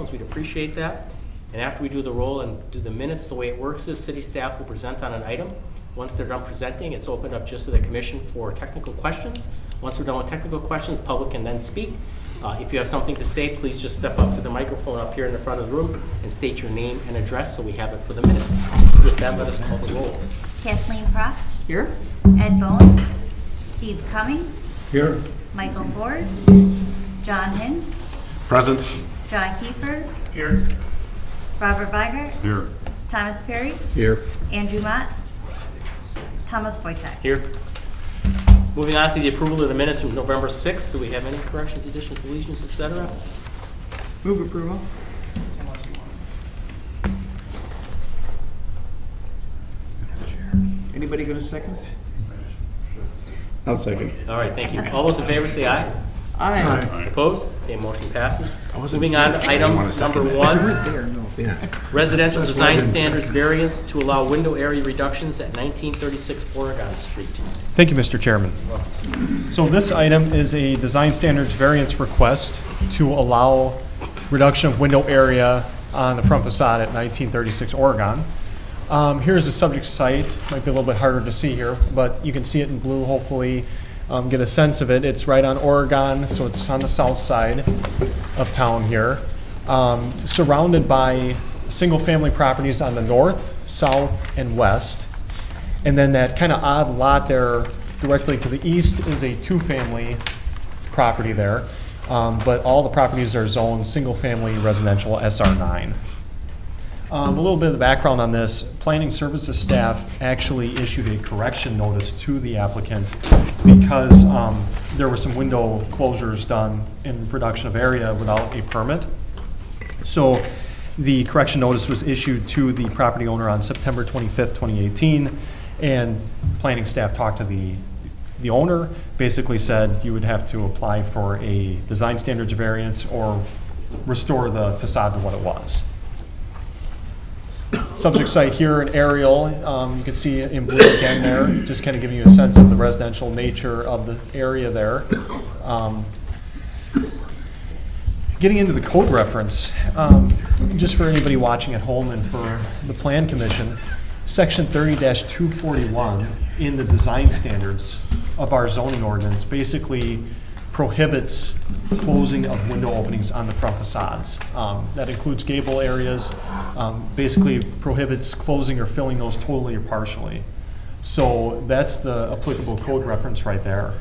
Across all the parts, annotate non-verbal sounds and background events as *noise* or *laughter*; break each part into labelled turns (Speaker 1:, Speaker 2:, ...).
Speaker 1: telephones, we'd appreciate that. And after we do the roll and do the minutes, the way it works is city staff will present on an item. Once they're done presenting, it's opened up just to the commission for technical questions. Once we're done with technical questions, public can then speak. Uh, If you have something to say, please just step up to the microphone up here in the front of the room and state your name and address so we have it for the minutes. With that, let us call the roll.
Speaker 2: Kathleen Propp,
Speaker 3: Here?
Speaker 2: Ed Bowen. Steve Cummings,
Speaker 4: Here.
Speaker 2: Michael Ford, John Hinz,
Speaker 4: Present.
Speaker 2: John Kiefer,
Speaker 4: Here.
Speaker 2: Robert Vajgrt,
Speaker 4: Here.
Speaker 2: Thomas Perry,
Speaker 4: Here.
Speaker 2: Andrew Mott, Thomas Fojtik.
Speaker 1: Here. Moving on to the approval of the minutes from November 6th. Do we have any corrections, additions, deletions, et cetera?
Speaker 3: Move approval. Anybody gonna second?
Speaker 4: I'll second.
Speaker 1: All right, thank you. All those in favor say aye.
Speaker 3: Aye.
Speaker 1: Opposed? Okay, motion passes. Moving on to item
Speaker 4: want to second
Speaker 1: number one,
Speaker 3: There, *laughs* no.
Speaker 4: Yeah.
Speaker 1: residential
Speaker 4: That's why I
Speaker 1: design standards variance to allow window area reductions at 1936 Oregon Street.
Speaker 5: Thank you, Mr. Chairman. So this item is a design standards variance request to allow reduction of window area on the front facade at 1936 Oregon. Um, Here's the subject site, might be a little bit harder to see here, but you can see it in blue, hopefully um, get a sense of it. It's right on Oregon, so it's on the south side of town here, Um, surrounded by single-family properties on the north, south, and west. And then that kind of odd lot there directly to the east is a two-family property there. Um, But all the properties are zoned single-family residential SR9. Um, A little bit of the background on this, planning services staff actually issued a correction notice to the applicant because um, there were some window closures done in production of area without a permit. So the correction notice was issued to the property owner on September 25th, 2018, and planning staff talked to the, the owner, basically said you would have to apply for a design standards variance or restore the facade to what it was. Subject site here, an aerial, um, you can see in blue again there, just kind of giving you a sense of the residential nature of the area there. Um, Getting into the code reference, um, just for anybody watching at home and for the Plan Commission, section thirty two forty-one in the design standards of our zoning ordinance basically prohibits closing of window openings on the front facades. Um, That includes gable areas, um, basically prohibits closing or filling those totally or partially. So that's the applicable code reference right there.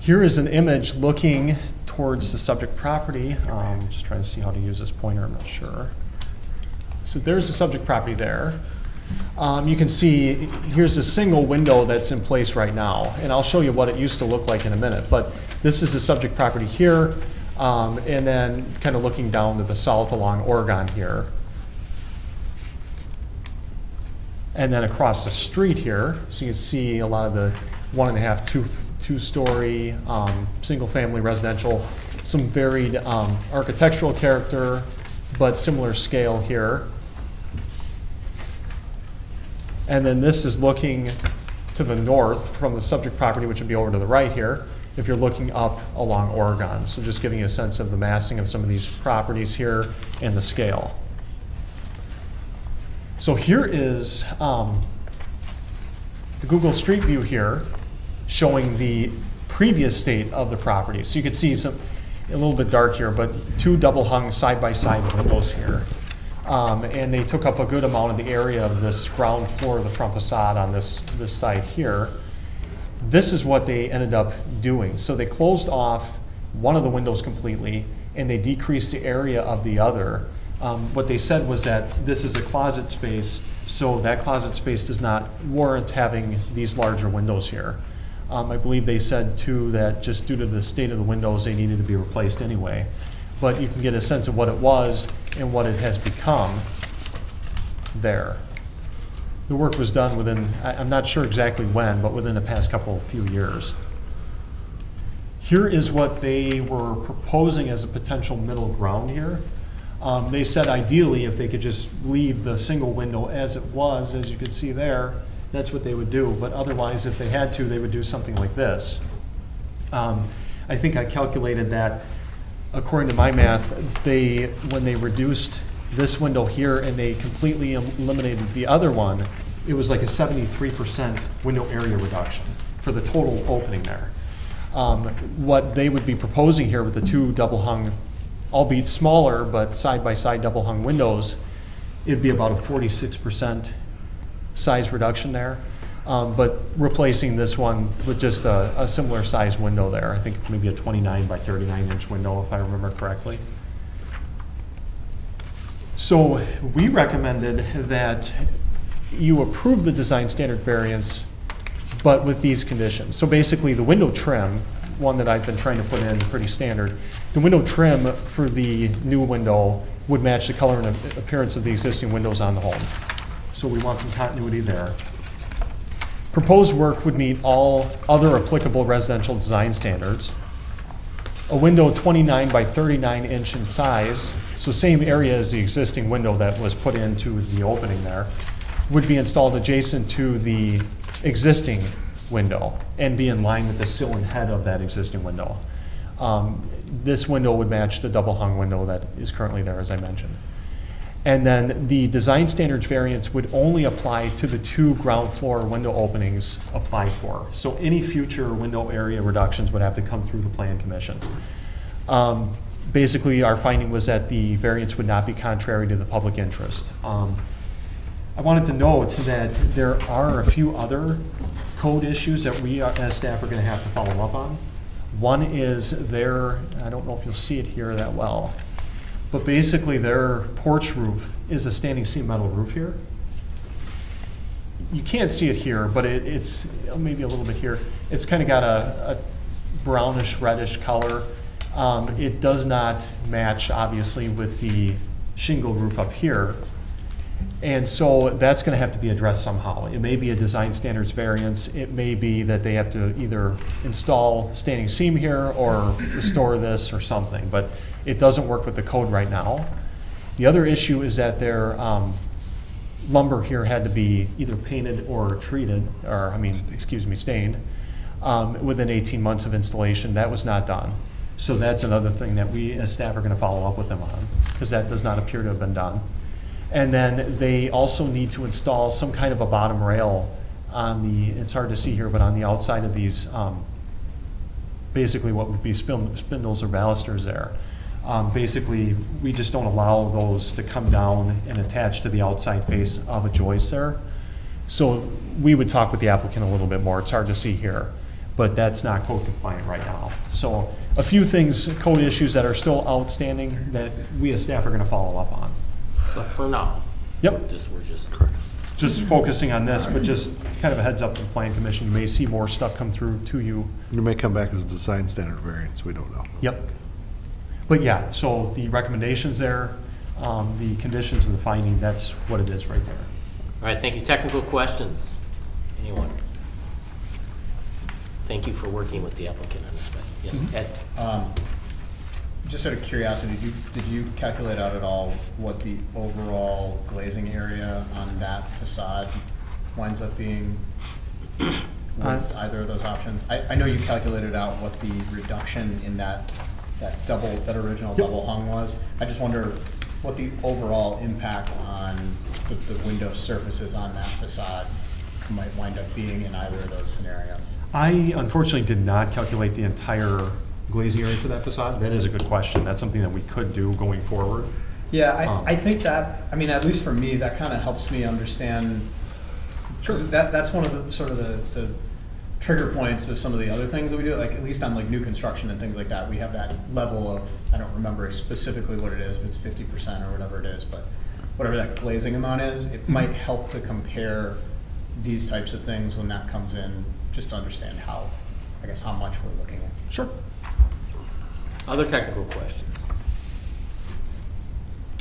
Speaker 5: Here is an image looking towards the subject property. Um, just trying to see how to use this pointer, I'm not sure. So there's the subject property there. Um, you can see, here's a single window that's in place right now, and I'll show you what it used to look like in a minute. But this is the subject property here, um, and then kind of looking down to the south along Oregon here. And then across the street here, so you can see a lot of the one and a half, two, two-story, um, single-family residential, some varied, um, architectural character, but similar scale here. And then this is looking to the north from the subject property, which would be over to the right here, if you're looking up along Oregon. So just giving you a sense of the massing of some of these properties here and the scale. So here is um, the Google Street View here showing the previous state of the property. So you could see some, a little bit dark here, but two double hung side-by-side windows here. Um, And they took up a good amount of the area of this ground floor of the front facade on this, this side here. This is what they ended up doing. So they closed off one of the windows completely, and they decreased the area of the other. Um, What they said was that this is a closet space, so that closet space does not warrant having these larger windows here. Um, I believe they said too that just due to the state of the windows, they needed to be replaced anyway. But you can get a sense of what it was and what it has become there. The work was done within, I'm not sure exactly when, but within the past couple, few years. Here is what they were proposing as a potential middle ground here. Um, They said ideally, if they could just leave the single window as it was, as you can see there, that's what they would do. But otherwise, if they had to, they would do something like this. Um, I think I calculated that according to my math, they, when they reduced this window here and they completely eliminated the other one, it was like a seventy-three percent window area reduction for the total opening there. Um, What they would be proposing here with the two double hung, albeit smaller, but side-by-side double hung windows, it'd be about a forty-six percent size reduction there. Um, But replacing this one with just a, a similar size window there, I think maybe a twenty-nine by thirty-nine inch window, if I remember correctly. So we recommended that you approve the design standard variance, but with these conditions. So basically, the window trim, one that I've been trying to put in, pretty standard, the window trim for the new window would match the color and appearance of the existing windows on the home. So we want some continuity there. Proposed work would meet all other applicable residential design standards. A window 29 by 39 inch in size, so same area as the existing window that was put into the opening there, would be installed adjacent to the existing window and be in line with the sill and head of that existing window. Um, This window would match the double hung window that is currently there, as I mentioned. And then the design standards variance would only apply to the two ground floor window openings applied for. So any future window area reductions would have to come through the plan commission. Um, Basically, our finding was that the variance would not be contrary to the public interest. Um, I wanted to note that there are a few other code issues that we, uh, as staff, are gonna have to follow up on. One is there, I don't know if you'll see it here that well, but basically their porch roof is a standing seam metal roof here. You can't see it here, but it, it's, maybe a little bit here, it's kind of got a, a brownish reddish color. Um, it does not match, obviously, with the shingle roof up here. And so that's gonna have to be addressed somehow. It may be a design standards variance, it may be that they have to either install standing seam here or restore this or something, but it doesn't work with the code right now. The other issue is that their um, lumber here had to be either painted or treated, or, I mean, excuse me, stained, um, within eighteen months of installation. That was not done. So that's another thing that we, as staff, are gonna follow up with them on, because that does not appear to have been done. And then they also need to install some kind of a bottom rail on the, it's hard to see here, but on the outside of these, um, basically what would be spindles or balusters there. Um, Basically, we just don't allow those to come down and attach to the outside face of a joist there. So we would talk with the applicant a little bit more. It's hard to see here, but that's not code compliant right now. So a few things, code issues that are still outstanding that we as staff are going to follow up on.
Speaker 1: But for now.
Speaker 5: Yep.
Speaker 1: Just, we're just.
Speaker 5: just focusing on this, but just kind of a heads up to the plan commission, you may see more stuff come through to you.
Speaker 4: You may come back as a design standard variance, we don't know.
Speaker 5: Yep. But yeah, so the recommendations there, um, the conditions and the finding, that's what it is right there.
Speaker 1: All right, thank you. Technical questions? Anyone? Thank you for working with the applicant on this, but, yes, Ed?
Speaker 6: Um, Just out of curiosity, did you, did you calculate out at all what the overall glazing area on that facade winds up being with
Speaker 5: Uh,
Speaker 6: either of those options? I, I know you calculated out what the reduction in that, that double, that original double hung was. I just wonder what the overall impact on the, the window surfaces on that facade might wind up being in either of those scenarios.
Speaker 5: I unfortunately did not calculate the entire glazing area for that facade. That is a good question. That's something that we could do going forward.
Speaker 6: Yeah,
Speaker 5: Um,
Speaker 6: I, I think that, I mean, at least for me, that kind of helps me understand.
Speaker 5: Sure.
Speaker 6: 'cause That, that's one of the, sort of the, the trigger points of some of the other things that we do, like at least on like new construction and things like that, we have that level of, I don't remember specifically what it is, if it's fifty percent or whatever it is, but whatever that glazing amount is, it might help to compare these types of things when that comes in, just to understand how, I guess, how much we're looking at.
Speaker 5: Sure.
Speaker 1: Other technical questions?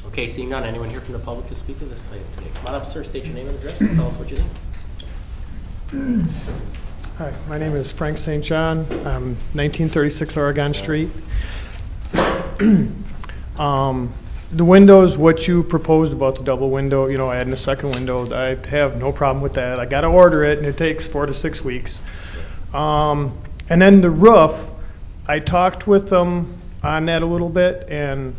Speaker 1: Okay, seeing none, anyone here from the public to speak to this item today? Come on up, sir, state your name and address, and tell us what you think.
Speaker 7: Hi, my name is Frank St. John. I'm 1936 Oregon Street. *clears throat* Um, The windows, what you proposed about the double window, you know, adding a second window, I have no problem with that. I gotta order it, and it takes four to six weeks. Um, And then the roof, I talked with them on that a little bit, and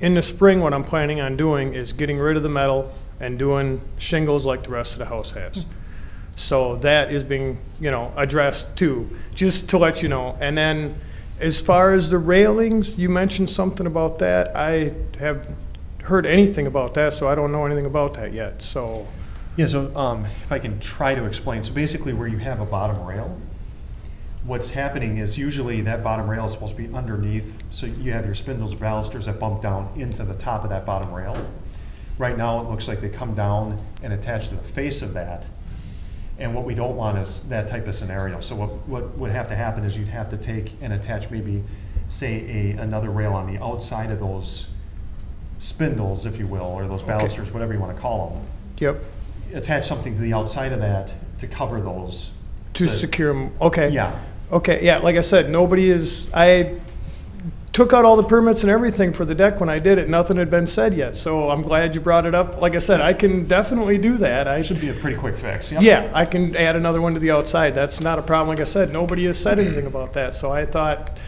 Speaker 7: in the spring, what I'm planning on doing is getting rid of the metal and doing shingles like the rest of the house has. So that is being, you know, addressed too, just to let you know. And then, as far as the railings, you mentioned something about that. I have heard anything about that, so I don't know anything about that yet, so.
Speaker 5: Yeah, so um, if I can try to explain, so basically where you have a bottom rail, what's happening is usually that bottom rail is supposed to be underneath, so you have your spindles or balusters that bump down into the top of that bottom rail. Right now, it looks like they come down and attach to the face of that. And what we don't want is that type of scenario. So what, what would have to happen is you'd have to take and attach maybe, say, a, another rail on the outside of those spindles, if you will, or those balusters, whatever you want to call them
Speaker 7: Yep,
Speaker 5: attach something to the outside of that to cover those.
Speaker 7: to
Speaker 5: So-
Speaker 7: them. okay.
Speaker 5: Yeah,
Speaker 7: Okay, yeah, like I said, nobody is, I took out all the permits and everything for the deck when I did it, nothing had been said yet, so I'm glad you brought it up. Like I said, I can definitely do that, I should,
Speaker 5: should be a pretty quick fix. Yep.
Speaker 7: yeah, I can add another one to the outside, that's not a problem, like I said, nobody has said anything about that, so I thought,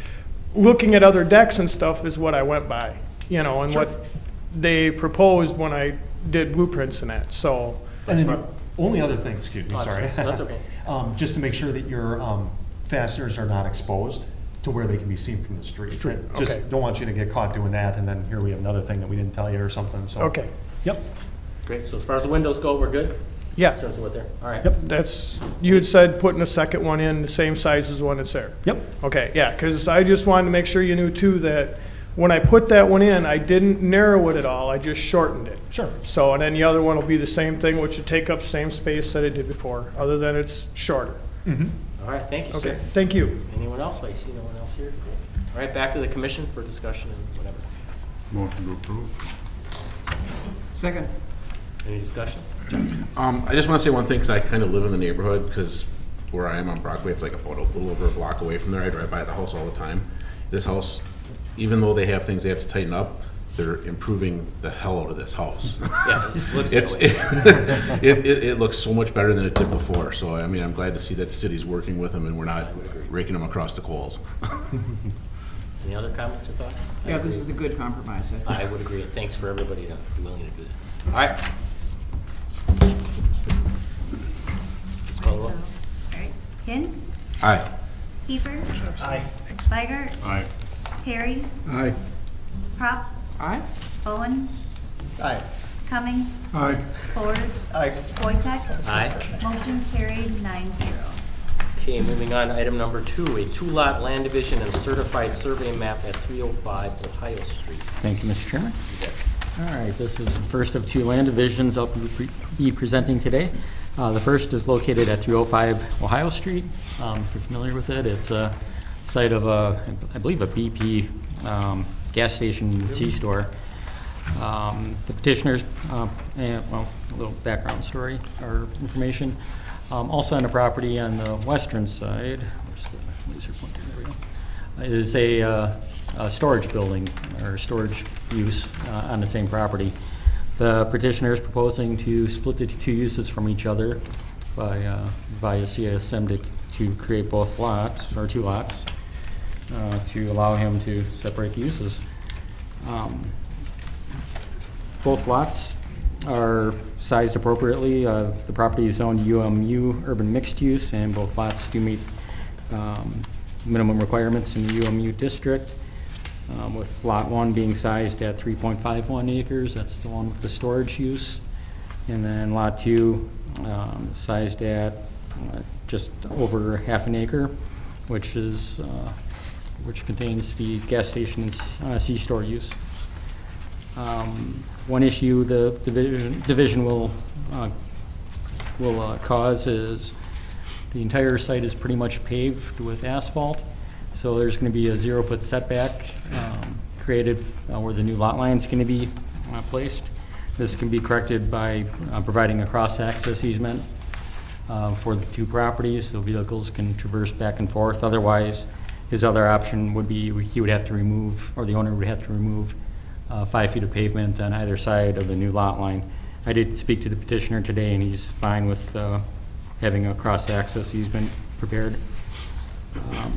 Speaker 7: looking at other decks and stuff is what I went by, you know, and what they proposed when I did blueprints and that, so,
Speaker 5: And then only other thing, excuse me,
Speaker 1: Oh,
Speaker 5: sorry.
Speaker 1: that's okay. *laughs*
Speaker 5: Um, just to make sure that your, um, fasteners are not exposed to where they can be seen from the street.
Speaker 7: Street, okay.
Speaker 5: Just don't want you to get caught doing that, and then here we have another thing that we didn't tell you or something, so.
Speaker 7: okay.
Speaker 5: Yep,
Speaker 1: Great, so as far as the windows go, we're good? Yeah. In
Speaker 7: Yeah,
Speaker 1: terms of what they're, all right.
Speaker 5: Yep.
Speaker 7: that's, you had said putting a second one in, the same size as the one that's there.
Speaker 5: yep,
Speaker 7: Okay, yeah, because I just wanted to make sure you knew too that when I put that one in, I didn't narrow it at all, I just shortened it.
Speaker 5: sure.
Speaker 7: So, and then the other one will be the same thing, which would take up same space that it did before, other than it's shorter. Mm-hmm.
Speaker 1: All right, thank you, sir.
Speaker 7: Okay, thank you.
Speaker 1: Anyone else? I see no one else here. All right, back to the commission for discussion and whatever.
Speaker 8: Motion to approve.
Speaker 3: Second.
Speaker 1: Any discussion?
Speaker 8: Um, I just want to say one thing, because I kind of live in the neighborhood, because where I am on Broadway, it's like about a little over a block away from there. I drive by the house all the time. This house, even though they have things they have to tighten up, they're improving the hell out of this house. *laughs*
Speaker 1: Yeah, it looks that
Speaker 8: It's,
Speaker 1: way. *laughs*
Speaker 8: it, it, it looks so much better than it did before, so I mean, I'm glad to see that the city's working with them and we're not raking them across the coals. *laughs*
Speaker 1: Any other comments or thoughts? I
Speaker 3: Yeah, this
Speaker 1: agree.
Speaker 3: is a good compromise. I think.
Speaker 1: I would agree. Thanks for everybody to be willing to do that. All right. Let's call the roll.
Speaker 2: All right. Hinz,
Speaker 8: Aye.
Speaker 2: Kiefer,
Speaker 7: Aye.
Speaker 2: Vajgrt,
Speaker 8: Aye.
Speaker 2: Perry,
Speaker 4: Aye.
Speaker 2: Propp,
Speaker 3: Aye.
Speaker 2: Bowen,
Speaker 6: Aye.
Speaker 2: Cummings,
Speaker 4: Aye.
Speaker 2: Ford,
Speaker 6: Aye.
Speaker 2: Fojtik.
Speaker 1: Aye.
Speaker 2: Motion carried nine zero.
Speaker 1: Okay, moving on, to item number two, a two-lot land division and certified survey map at 305 Ohio Street.
Speaker 9: Thank you, Mr. Chairman. All right, this is the first of two land divisions I'll be be presenting today. Uh, The first is located at 305 Ohio Street. Um, If you're familiar with it, it's a site of a, I believe, a BP um, gas station C-store. Um, The petitioners, uh, and, well, a little background story or information. Um, Also on the property on the western side, the pointer, go, is a, uh, a storage building or storage use uh, on the same property. The petitioner is proposing to split the two uses from each other by, uh, via CSM to, to create both lots, or two lots, uh, to allow him to separate the uses. Um, both lots are sized appropriately. Uh, The property is zoned UMU urban mixed use, and both lots do meet um, minimum requirements in the UMU district, um, with Lot 1 being sized at 3.51 acres, that's the one with the storage use. And then Lot 2 um, sized at uh, just over half an acre, which is, uh, which contains the gas station and uh, C-store use. Um, One issue the division, division will, uh, will uh, cause is the entire site is pretty much paved with asphalt. So there's going to be a zero-foot setback um, created uh, where the new lot line is going to be uh, placed. This can be corrected by uh, providing a cross-access easement uh, for the two properties, so vehicles can traverse back and forth. Otherwise, his other option would be, he would have to remove, or the owner would have to remove uh, five feet of pavement on either side of the new lot line. I did speak to the petitioner today, and he's fine with uh, having a cross-access easement prepared. Um,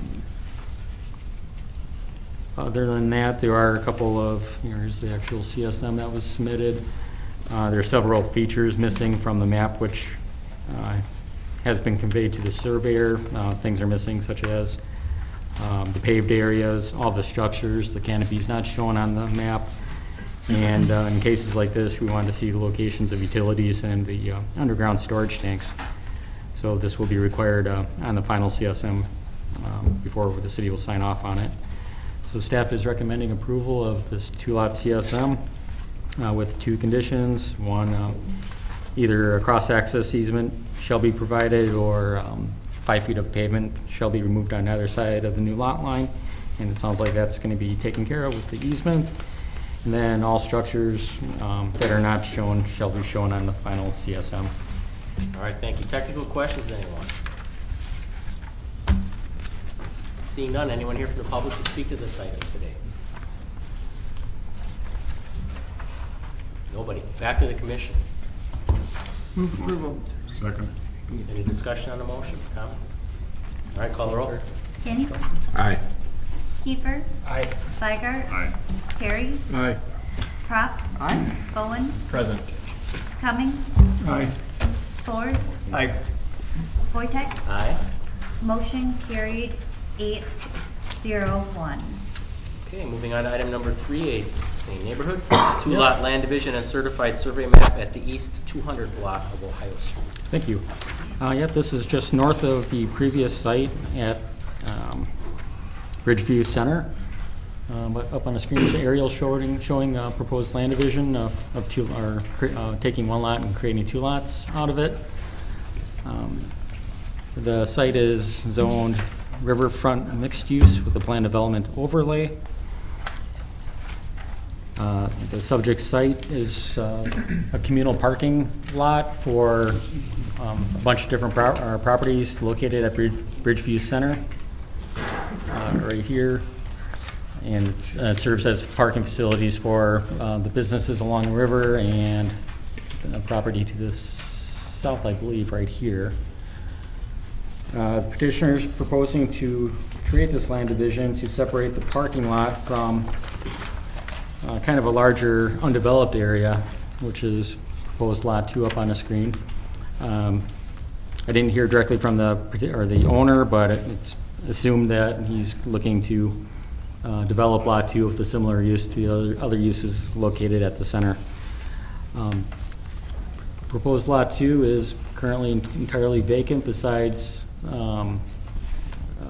Speaker 9: Other than that, there are a couple of, here's the actual CSM that was submitted. Uh, There are several features missing from the map, which uh, has been conveyed to the surveyor. Uh, Things are missing such as um, the paved areas, all the structures, the canopy's not shown on the map. And uh, in cases like this, we wanted to see the locations of utilities and the uh, underground storage tanks. So this will be required uh, on the final CSM um, before the city will sign off on it. So staff is recommending approval of this two-lot CSM uh, with two conditions. One, um, either a cross-access easement shall be provided or um, five feet of pavement shall be removed on either side of the new lot line. And it sounds like that's going to be taken care of with the easement. And then all structures um, that are not shown shall be shown on the final CSM.
Speaker 1: All right, thank you. Technical questions, anyone? Seeing none, anyone here from the public to speak to this item today? Nobody. Back to the commission.
Speaker 3: Move approval.
Speaker 4: Second.
Speaker 1: Any discussion on the motion, comments? All right, call the roll.
Speaker 2: Hinz,
Speaker 8: Aye.
Speaker 2: Kiefer,
Speaker 1: Aye.
Speaker 2: Vajgrt,
Speaker 4: Aye.
Speaker 2: Perry,
Speaker 8: Aye.
Speaker 2: Propp,
Speaker 3: Aye.
Speaker 2: Bowen,
Speaker 6: Present.
Speaker 2: Cumming,
Speaker 3: Aye.
Speaker 2: Ford,
Speaker 6: Aye.
Speaker 2: Fojtik.
Speaker 1: Aye.
Speaker 2: Motion carried eight zero one.
Speaker 1: Okay, moving on to item number three, A, same neighborhood, *coughs* two-lot land division and certified survey map at the east 200 block of Ohio Street.
Speaker 9: Thank you. Uh, Yep, this is just north of the previous site at um, Bridgeview Center. Um, But up on the screen is an aerial showing, showing uh, proposed land division of of two, or uh, taking one lot and creating two lots out of it. Um, The site is zoned riverfront mixed use with a plan development overlay. Uh, The subject site is uh, a communal parking lot for um, a bunch of different pro- uh, properties located at Bridge- Bridgeview Center, uh, right here. And uh, it serves as parking facilities for the businesses along the river and the property to the south, I believe, right here. Petitioner's proposing to create this land division to separate the parking lot from uh, kind of a larger undeveloped area, which is proposed lot two up on the screen. Um, I didn't hear directly from the, or the owner, but it's assumed that he's looking to uh, develop lot two with a similar use to the other, other uses located at the center. Um, Proposed lot two is currently entirely vacant besides um,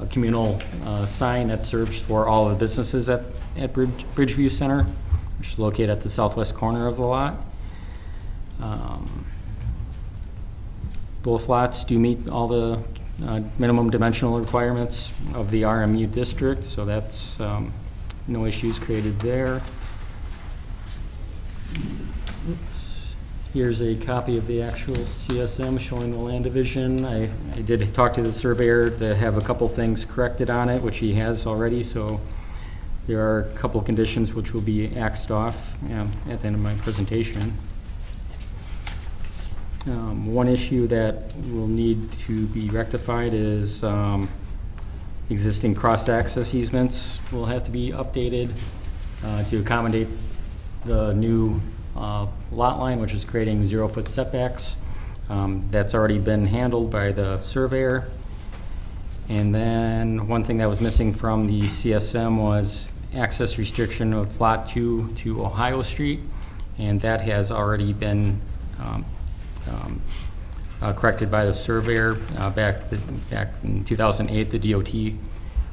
Speaker 9: a communal uh, sign that serves for all the businesses at, at Bridge- Bridgeview Center, which is located at the southwest corner of the lot. Um, Both lots do meet all the uh, minimum dimensional requirements of the RMU district, so that's um, no issues created there. Here's a copy of the actual CSM showing the land division. I, I did talk to the surveyor to have a couple things corrected on it, which he has already, so there are a couple of conditions which will be axed off um, at the end of my presentation. Um, One issue that will need to be rectified is um, existing cross-access easements will have to be updated uh, to accommodate the new uh, lot line, which is creating zero-foot setbacks. Um, That's already been handled by the surveyor. And then, one thing that was missing from the CSM was access restriction of Lot 2 to Ohio Street, and that has already been um, um, uh, corrected by the surveyor. Uh, Back, the- back in 2008, the DOT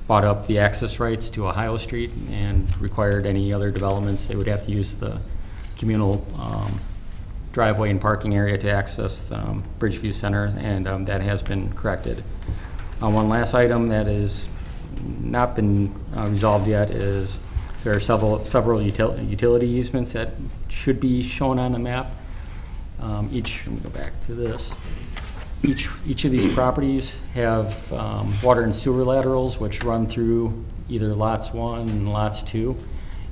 Speaker 9: bought up the access rights to Ohio Street and required any other developments, they would have to use the communal um, driveway and parking area to access um, Bridgeview Center, and um, that has been corrected. Uh, One last item that is not been uh, resolved yet is there are several, several util- utility easements that should be shown on the map. Um, Each, let me go back to this. Each, each of these properties have um, water and sewer laterals which run through either lots one and lots two.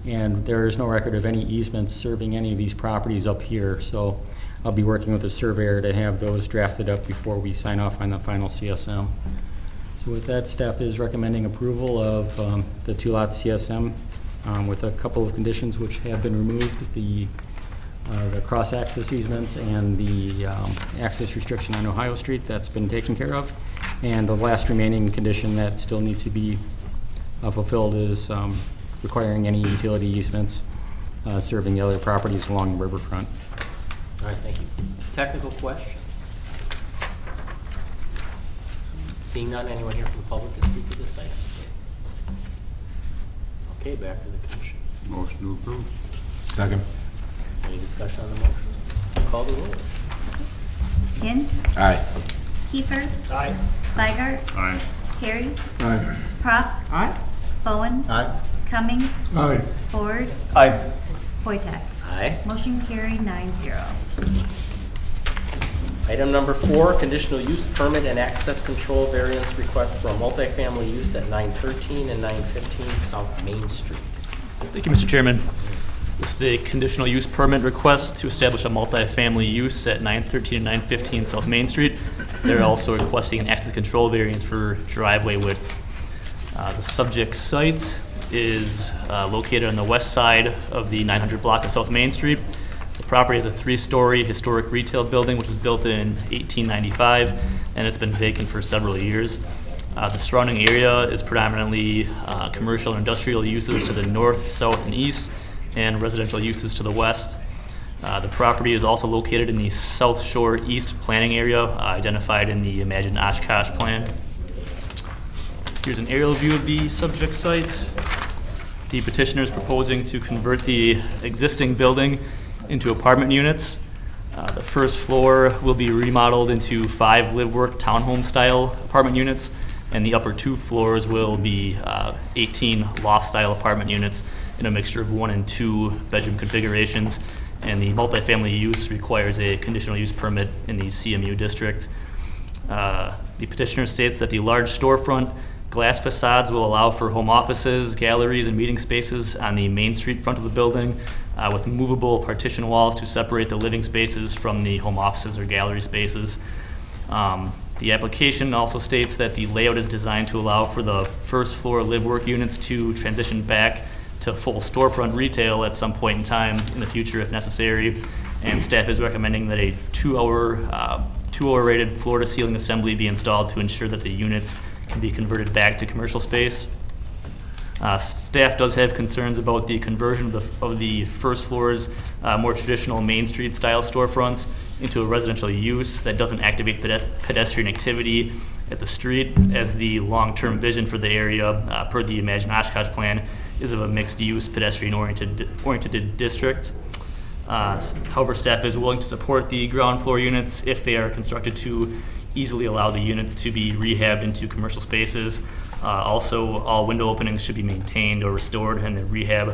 Speaker 9: And there is no record of any easements serving any of these properties up here. So I'll be working with a surveyor to have those drafted up before we sign off on the final CSM. So with that, staff is recommending approval of um, the two-lot CSM um, with a couple of conditions which have been removed, the, uh, the cross-access easements and the um, access restriction on Ohio Street, that's been taken care of. And the last remaining condition that still needs to be uh, fulfilled is um, requiring any utility easements uh, serving the other properties along the riverfront.
Speaker 1: All right, thank you. Technical question? Seeing none, anyone here from the public to speak to this item? Okay, back to the commission.
Speaker 10: Motion to approve.
Speaker 8: Second.
Speaker 1: Any discussion on the motion? Call the roll.
Speaker 2: Hinz,
Speaker 8: Aye.
Speaker 2: Kiefer.
Speaker 7: Aye.
Speaker 2: Vajgrt,
Speaker 10: Aye.
Speaker 2: Perry,
Speaker 10: Aye.
Speaker 2: Propp,
Speaker 3: Aye.
Speaker 2: Bowen,
Speaker 6: Aye.
Speaker 2: Cummings,
Speaker 10: Aye.
Speaker 2: Ford,
Speaker 6: Aye.
Speaker 2: Fojtik.
Speaker 1: Aye.
Speaker 2: Motion carried nine zero.
Speaker 1: Item number four, conditional use permit and access control variance request for a multifamily use at 913 and 915 South Main Street.
Speaker 11: Thank you, Mr. Chairman. This is a conditional use permit request to establish a multifamily use at 913 and 915 South Main Street. They're also requesting an access control variance for driveway width. Uh, The subject site is uh, located on the west side of the 900 block of South Main Street. The property is a three-story historic retail building which was built in 1895, and it's been vacant for several years. Uh, The surrounding area is predominantly uh, commercial and industrial uses to the north, south, and east, and residential uses to the west. Uh, The property is also located in the South Shore East planning area, uh, identified in the Imagine Oshkosh plan. Here's an aerial view of the subject site. The petitioner is proposing to convert the existing building into apartment units. Uh, The first floor will be remodeled into five live-work townhome-style apartment units, and the upper two floors will be uh, 18 loft-style apartment units in a mixture of one and two bedroom configurations. And the multifamily use requires a conditional use permit in the CMU district. Uh, The petitioner states that the large storefront glass facades will allow for home offices, galleries, and meeting spaces on the main street front of the building uh, with movable partition walls to separate the living spaces from the home offices or gallery spaces. Um, The application also states that the layout is designed to allow for the first floor live-work units to transition back to full storefront retail at some point in time in the future if necessary. And staff is recommending that a two-hour, uh, two-hour rated floor-to-ceiling assembly be installed to ensure that the units can be converted back to commercial space. Uh, Staff does have concerns about the conversion of the, of the first floor's uh, more traditional Main Street style storefronts into a residential use that doesn't activate pede- pedestrian activity at the street, as the long-term vision for the area, uh, per the Imagine Oshkosh plan, is of a mixed-use pedestrian-oriented, oriented district. Uh, However, staff is willing to support the ground floor units if they are constructed to easily allow the units to be rehabbed into commercial spaces. Uh, Also, all window openings should be maintained or restored, and the rehab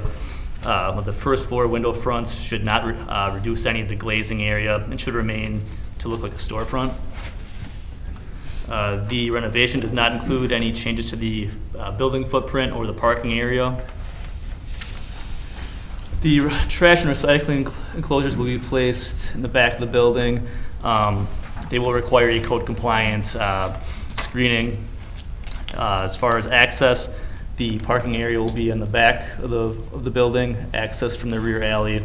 Speaker 11: uh, of the first floor window fronts should not re- uh, reduce any of the glazing area and should remain to look like a storefront. Uh, The renovation does not include any changes to the uh, building footprint or the parking area. The trash and recycling enclosures will be placed in the back of the building. Um, They will require a code compliant uh, screening. Uh, As far as access, the parking area will be in the back of the, of the building, access from the rear alley.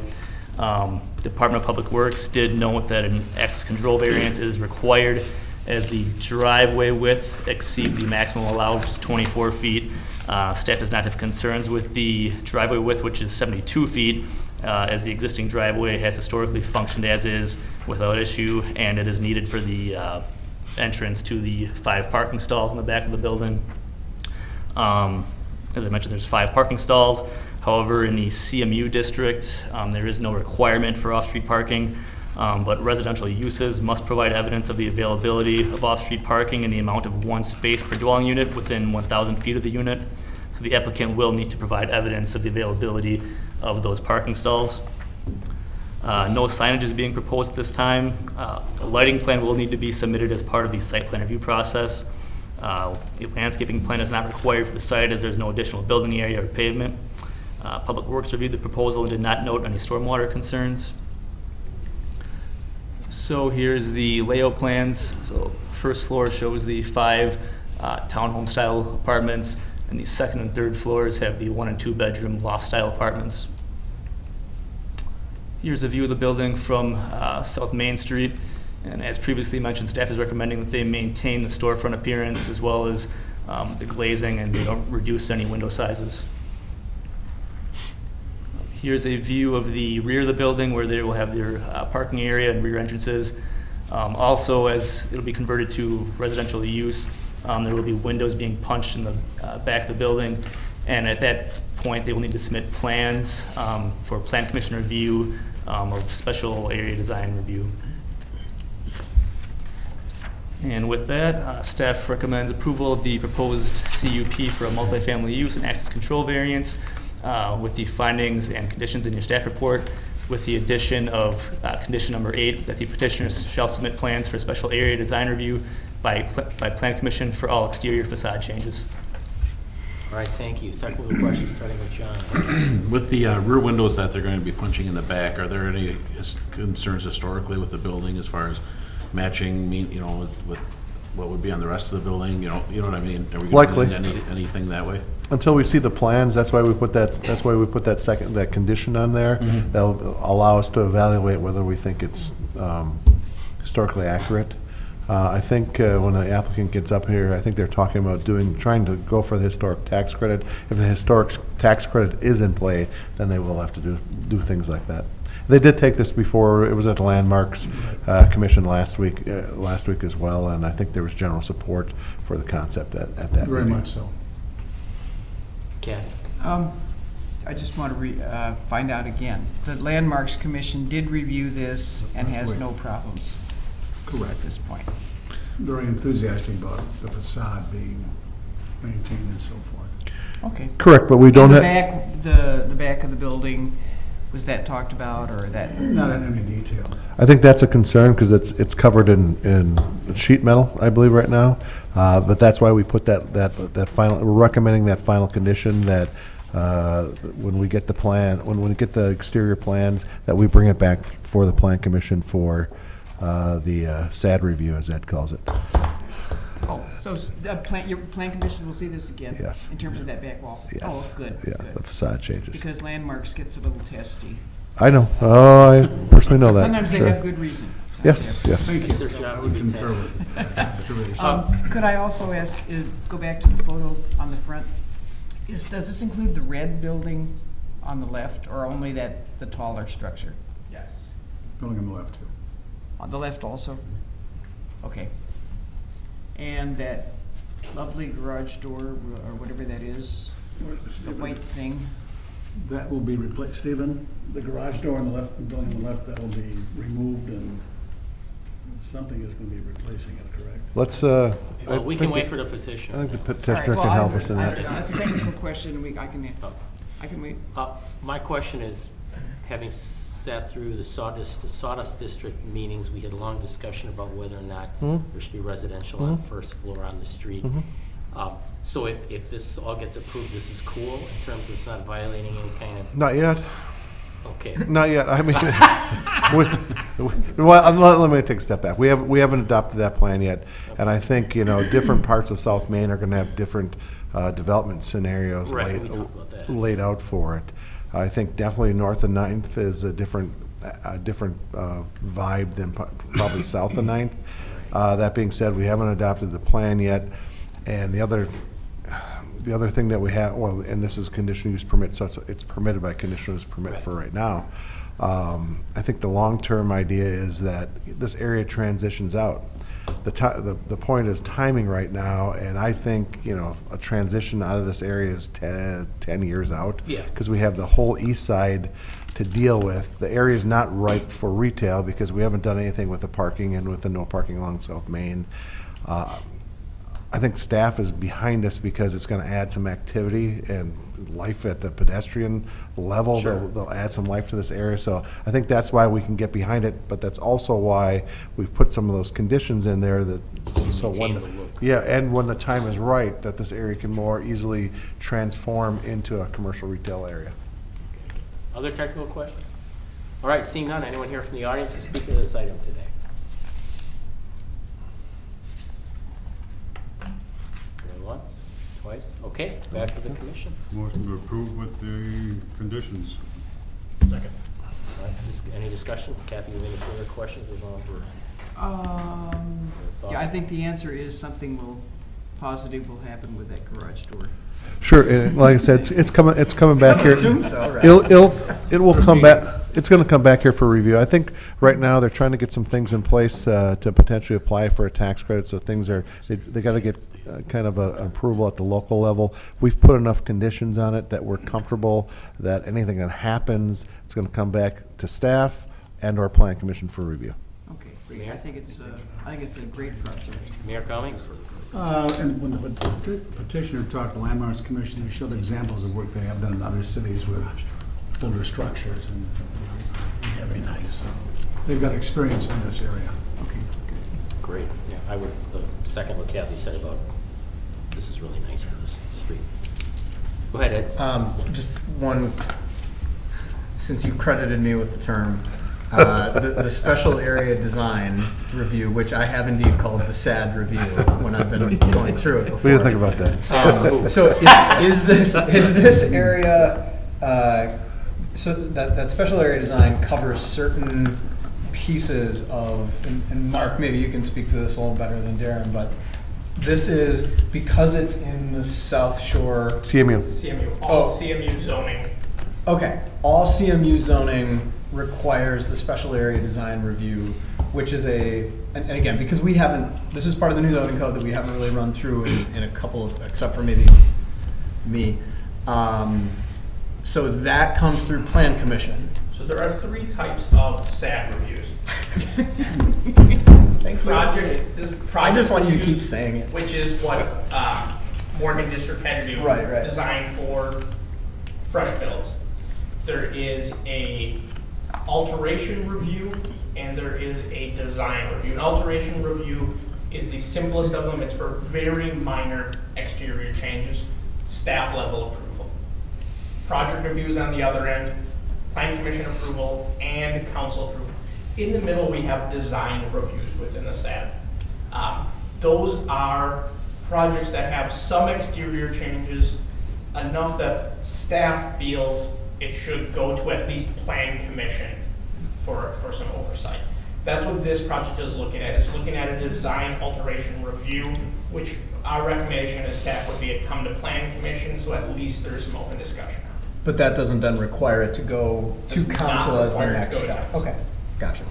Speaker 11: Um, Department of Public Works did note that an access control variance is required as the driveway width exceeds the maximum allowed, which is 24 feet. Uh, Staff does not have concerns with the driveway width, which is 72 feet, uh, as the existing driveway has historically functioned as is without issue, and it is needed for the uh, entrance to the five parking stalls in the back of the building. Um, As I mentioned, there's five parking stalls. However, in the CMU district, um, there is no requirement for off-street parking, um, but residential uses must provide evidence of the availability of off-street parking in the amount of one space per dwelling unit within 1,000 feet of the unit. So the applicant will need to provide evidence of the availability of those parking stalls. Uh, No signage is being proposed at this time. Uh, A lighting plan will need to be submitted as part of the site plan review process. Uh, A landscaping plan is not required for the site as there's no additional building area or pavement. Uh, Public Works reviewed the proposal and did not note any stormwater concerns. So here's the layout plans. So first floor shows the five uh, townhome-style apartments, and the second and third floors have the one and two bedroom loft-style apartments. Here's a view of the building from uh, South Main Street. And as previously mentioned, staff is recommending that they maintain the storefront appearance as well as um, the glazing and you know, reduce any window sizes. Here's a view of the rear of the building where they will have their uh, parking area and rear entrances. Um, Also, as it'll be converted to residential use, um, there will be windows being punched in the uh, back of the building. And at that point, they will need to submit plans um, for plan commission review um, of special area design review. And with that, uh, staff recommends approval of the proposed CUP for a multifamily use and access control variance uh, with the findings and conditions in your staff report, with the addition of uh, condition number eight, that the petitioners shall submit plans for special area design review by, by plan commission for all exterior facade changes.
Speaker 1: All right, thank you. Technical questions, starting with John. *clears throat*
Speaker 8: With the uh, rear windows that they're going to be punching in the back, are there any his- concerns historically with the building as far as matching, mean, you know, with- with what would be on the rest of the building, you know, you know what I mean? Are we gonna
Speaker 4: Likely.
Speaker 8: blend any, anything that way?
Speaker 4: Until we see the plans, that's why we put that, that's why we put that second, that condition on there. That'll allow us to evaluate whether we think it's um, historically accurate. Uh, I think uh, when the applicant gets up here, I think they're talking about doing, trying to go for the historic tax credit. If the historic tax credit is in play, then they will have to do, do things like that. They did take this before, it was at the Landmarks uh, Commission last week, uh, last week as well, and I think there was general support for the concept at, at that
Speaker 10: Very
Speaker 4: meeting.
Speaker 10: much so.
Speaker 1: Kathy?
Speaker 3: Um, I just want to re, uh, find out again. The Landmarks Commission did review this and has no problems at
Speaker 10: Correct.
Speaker 3: this point.
Speaker 10: Very enthusiastic about the facade being maintained and so forth.
Speaker 3: Okay.
Speaker 4: Correct, but we don't
Speaker 3: the
Speaker 4: have.
Speaker 3: back, the, the back of the building, was that talked about or that?
Speaker 10: Not in any detail.
Speaker 4: I think that's a concern because it's, it's covered in, in sheet metal, I believe, right now. Uh, But that's why we put that, that, that final, we're recommending that final condition that uh, when we get the plan, when we get the exterior plans, that we bring it back for the plan commission for uh, the uh, SAD review, as Ed calls it.
Speaker 3: Oh, so s- the plan, your plan commission will see this again?
Speaker 4: Yes.
Speaker 3: In terms of that back wall?
Speaker 4: Yes.
Speaker 3: Oh, good,
Speaker 4: Yeah, the
Speaker 3: good.
Speaker 4: facade changes.
Speaker 3: Because Landmarks gets a little testy.
Speaker 4: I know, oh, I personally know that.
Speaker 3: Sometimes they
Speaker 4: sure.
Speaker 3: have good reason.
Speaker 4: Yes, yes.
Speaker 10: Thank you.
Speaker 1: It's job be
Speaker 10: Concur with observation. *laughs*
Speaker 3: Um, could I also ask, uh, go back to the photo on the front? Is, does this include the red building on the left, or only that, the taller structure? Yes.
Speaker 10: Building on the left, too.
Speaker 3: On the left also? Okay. And that lovely garage door, or whatever that is, the white thing?
Speaker 10: That will be replaced. Stephen, the garage door on the left, the building on the left, that will be removed and something is going to be replacing it, correct?
Speaker 4: Let's, uh. I
Speaker 1: Well, we can
Speaker 4: think
Speaker 1: wait for the petition.
Speaker 4: I
Speaker 1: petitioner.
Speaker 4: think the
Speaker 3: All right,
Speaker 4: petitioner
Speaker 3: well,
Speaker 4: can help
Speaker 3: I-
Speaker 4: us in
Speaker 3: I-
Speaker 4: that.
Speaker 3: That's a technical question, we, I can, I can wait.
Speaker 1: Uh, My question is, having sat through the sawdust, the sawdust district meetings, we had a long discussion about whether or not
Speaker 4: Mhm.
Speaker 1: there should be residential on the first floor on the street.
Speaker 4: Mhm.
Speaker 1: Um, So if, if this all gets approved, this is cool in terms of it's not violating any kind of,
Speaker 4: Not yet.
Speaker 1: okay. *laughs*
Speaker 4: Not yet. I mean, *laughs* we- we- well, um, let, let me take a step back. We haven't, we haven't adopted that plan yet. And I think, you know, different parts of South Main are gonna have different, uh, development scenarios
Speaker 1: Right,
Speaker 4: laid,
Speaker 1: we talked about that.
Speaker 4: laid out for it. I think definitely north of Ninth is a different, a different, uh, vibe than probably *coughs* south of Ninth. Uh, that being said, we haven't adopted the plan yet. And the other, the other thing that we have, well, and this is conditional use permit, so it's, it's permitted by conditional use permit for right now. Um, I think the long-term idea is that this area transitions out. The the, the point is timing right now, and I think, you know, a transition out of this area is 10, 10 years out.
Speaker 1: Yeah.
Speaker 4: Because we have the whole east side to deal with. The area is not ripe for retail because we haven't done anything with the parking and with the no parking along South Main. Uh, I think staff is behind us because it's gonna add some activity and life at the pedestrian level.
Speaker 1: Sure.
Speaker 4: They'll, they'll add some life to this area, so I think that's why we can get behind it, but that's also why we've put some of those conditions in there that, so when, the-
Speaker 1: the
Speaker 4: yeah, and when the time is right, that this area can more easily transform into a commercial retail area.
Speaker 1: Other technical questions? All right, seeing none, anyone here from the audience to speak to this item today? Going once, Twice? Okay, back to the commission.
Speaker 12: Motion to approve with the conditions.
Speaker 6: Second.
Speaker 1: All right, dis- Any discussion? Kathy, you have any further questions as long as we're,
Speaker 3: Um, yeah, I think the answer is something will, positive will happen with that garage door.
Speaker 4: Sure, and like I said, it's, it's coming, it's coming back here.
Speaker 6: assume so, right?
Speaker 4: It'll, it'll, it will come back, it's gonna come back here for review. I think right now, they're trying to get some things in place, uh, to potentially apply for a tax credit, so things are, they, they gotta get, uh, kind of a an approval at the local level. We've put enough conditions on it that we're comfortable that anything that happens, it's gonna come back to staff and our plan commission for review.
Speaker 3: Okay, great. I think it's, uh, I think it's a great project.
Speaker 1: Mayor Cummings?
Speaker 10: Uh, And when the petitioner talked to the Landmarks Commission, they showed examples of work they have done in other cities with older structures, and yeah, very nice. So They've got experience in this area.
Speaker 3: Okay, good.
Speaker 1: Great, yeah, I would uh, second what Kathy said about, this is really nice for this street. Go ahead, Ed.
Speaker 6: Um, just one, since you credited me with the term, uh, *laughs* the, the special area design review, which I have indeed called the SAD review when I've been *laughs* going through it before.
Speaker 4: We didn't think about that.
Speaker 6: Um, So is, is this, is this area, uh, so that, that special area design covers certain pieces of, and- and Mark, maybe you can speak to this a little better than Darren, but this is, because it's in the South Shore
Speaker 4: CMU.
Speaker 13: CMU, all
Speaker 6: Oh.
Speaker 13: CMU zoning.
Speaker 6: Okay, all CMU zoning requires the special area design review, which is a, and, and again, because we haven't, this is part of the new zoning code that we haven't really run through in, in a couple of, except for maybe me. Um, so that comes through plan commission.
Speaker 13: So there are three types of SAD reviews. *laughs*
Speaker 6: Thank
Speaker 13: Project, this
Speaker 6: I just want you to keep saying it.
Speaker 13: Which is what, um, Morgan District had to do.
Speaker 6: Right, right.
Speaker 13: Designed for fresh builds. There is a alteration review and there is a design review. An alteration review is the simplest of them. It's for very minor exterior changes, staff level approval. Project reviews on the other end, plan commission approval, and council approval. In the middle, we have design reviews within the SAD. Um, Those are projects that have some exterior changes, enough that staff feels it should go to at least plan commission for, for some oversight. That's what this project is looking at. It's looking at a design alteration review, which our recommendation as staff would be it come to plan commission, so at least there's some open discussion.
Speaker 6: But that doesn't then require it to go to
Speaker 13: It's not
Speaker 6: council as the
Speaker 13: required to
Speaker 6: next
Speaker 13: go to
Speaker 6: step.
Speaker 13: council.
Speaker 6: Okay, gotcha.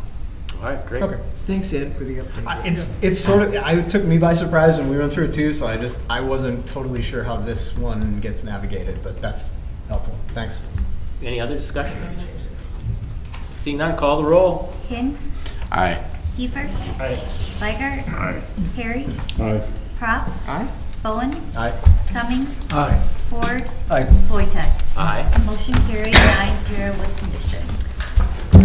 Speaker 1: All right, great.
Speaker 6: Okay.
Speaker 3: Thanks, Ed, for the update.
Speaker 6: I- It's, it's sort of, I, it took me by surprise when we went through it too, so I just, I wasn't totally sure how this one gets navigated, but that's helpful. Thanks.
Speaker 1: Any other discussion? Seeing none, call the roll.
Speaker 2: Hinz,
Speaker 8: Aye.
Speaker 2: Kiefer. Vajgrt.
Speaker 12: Aye.
Speaker 2: Perry.
Speaker 12: Aye.
Speaker 2: Propp.
Speaker 3: Aye?
Speaker 2: Bowen.
Speaker 6: Aye.
Speaker 2: Cummings.
Speaker 10: Aye.
Speaker 2: Ford.
Speaker 6: Aye.
Speaker 2: Fojtik.
Speaker 1: Aye.
Speaker 2: Motion carried nine zero with conditions.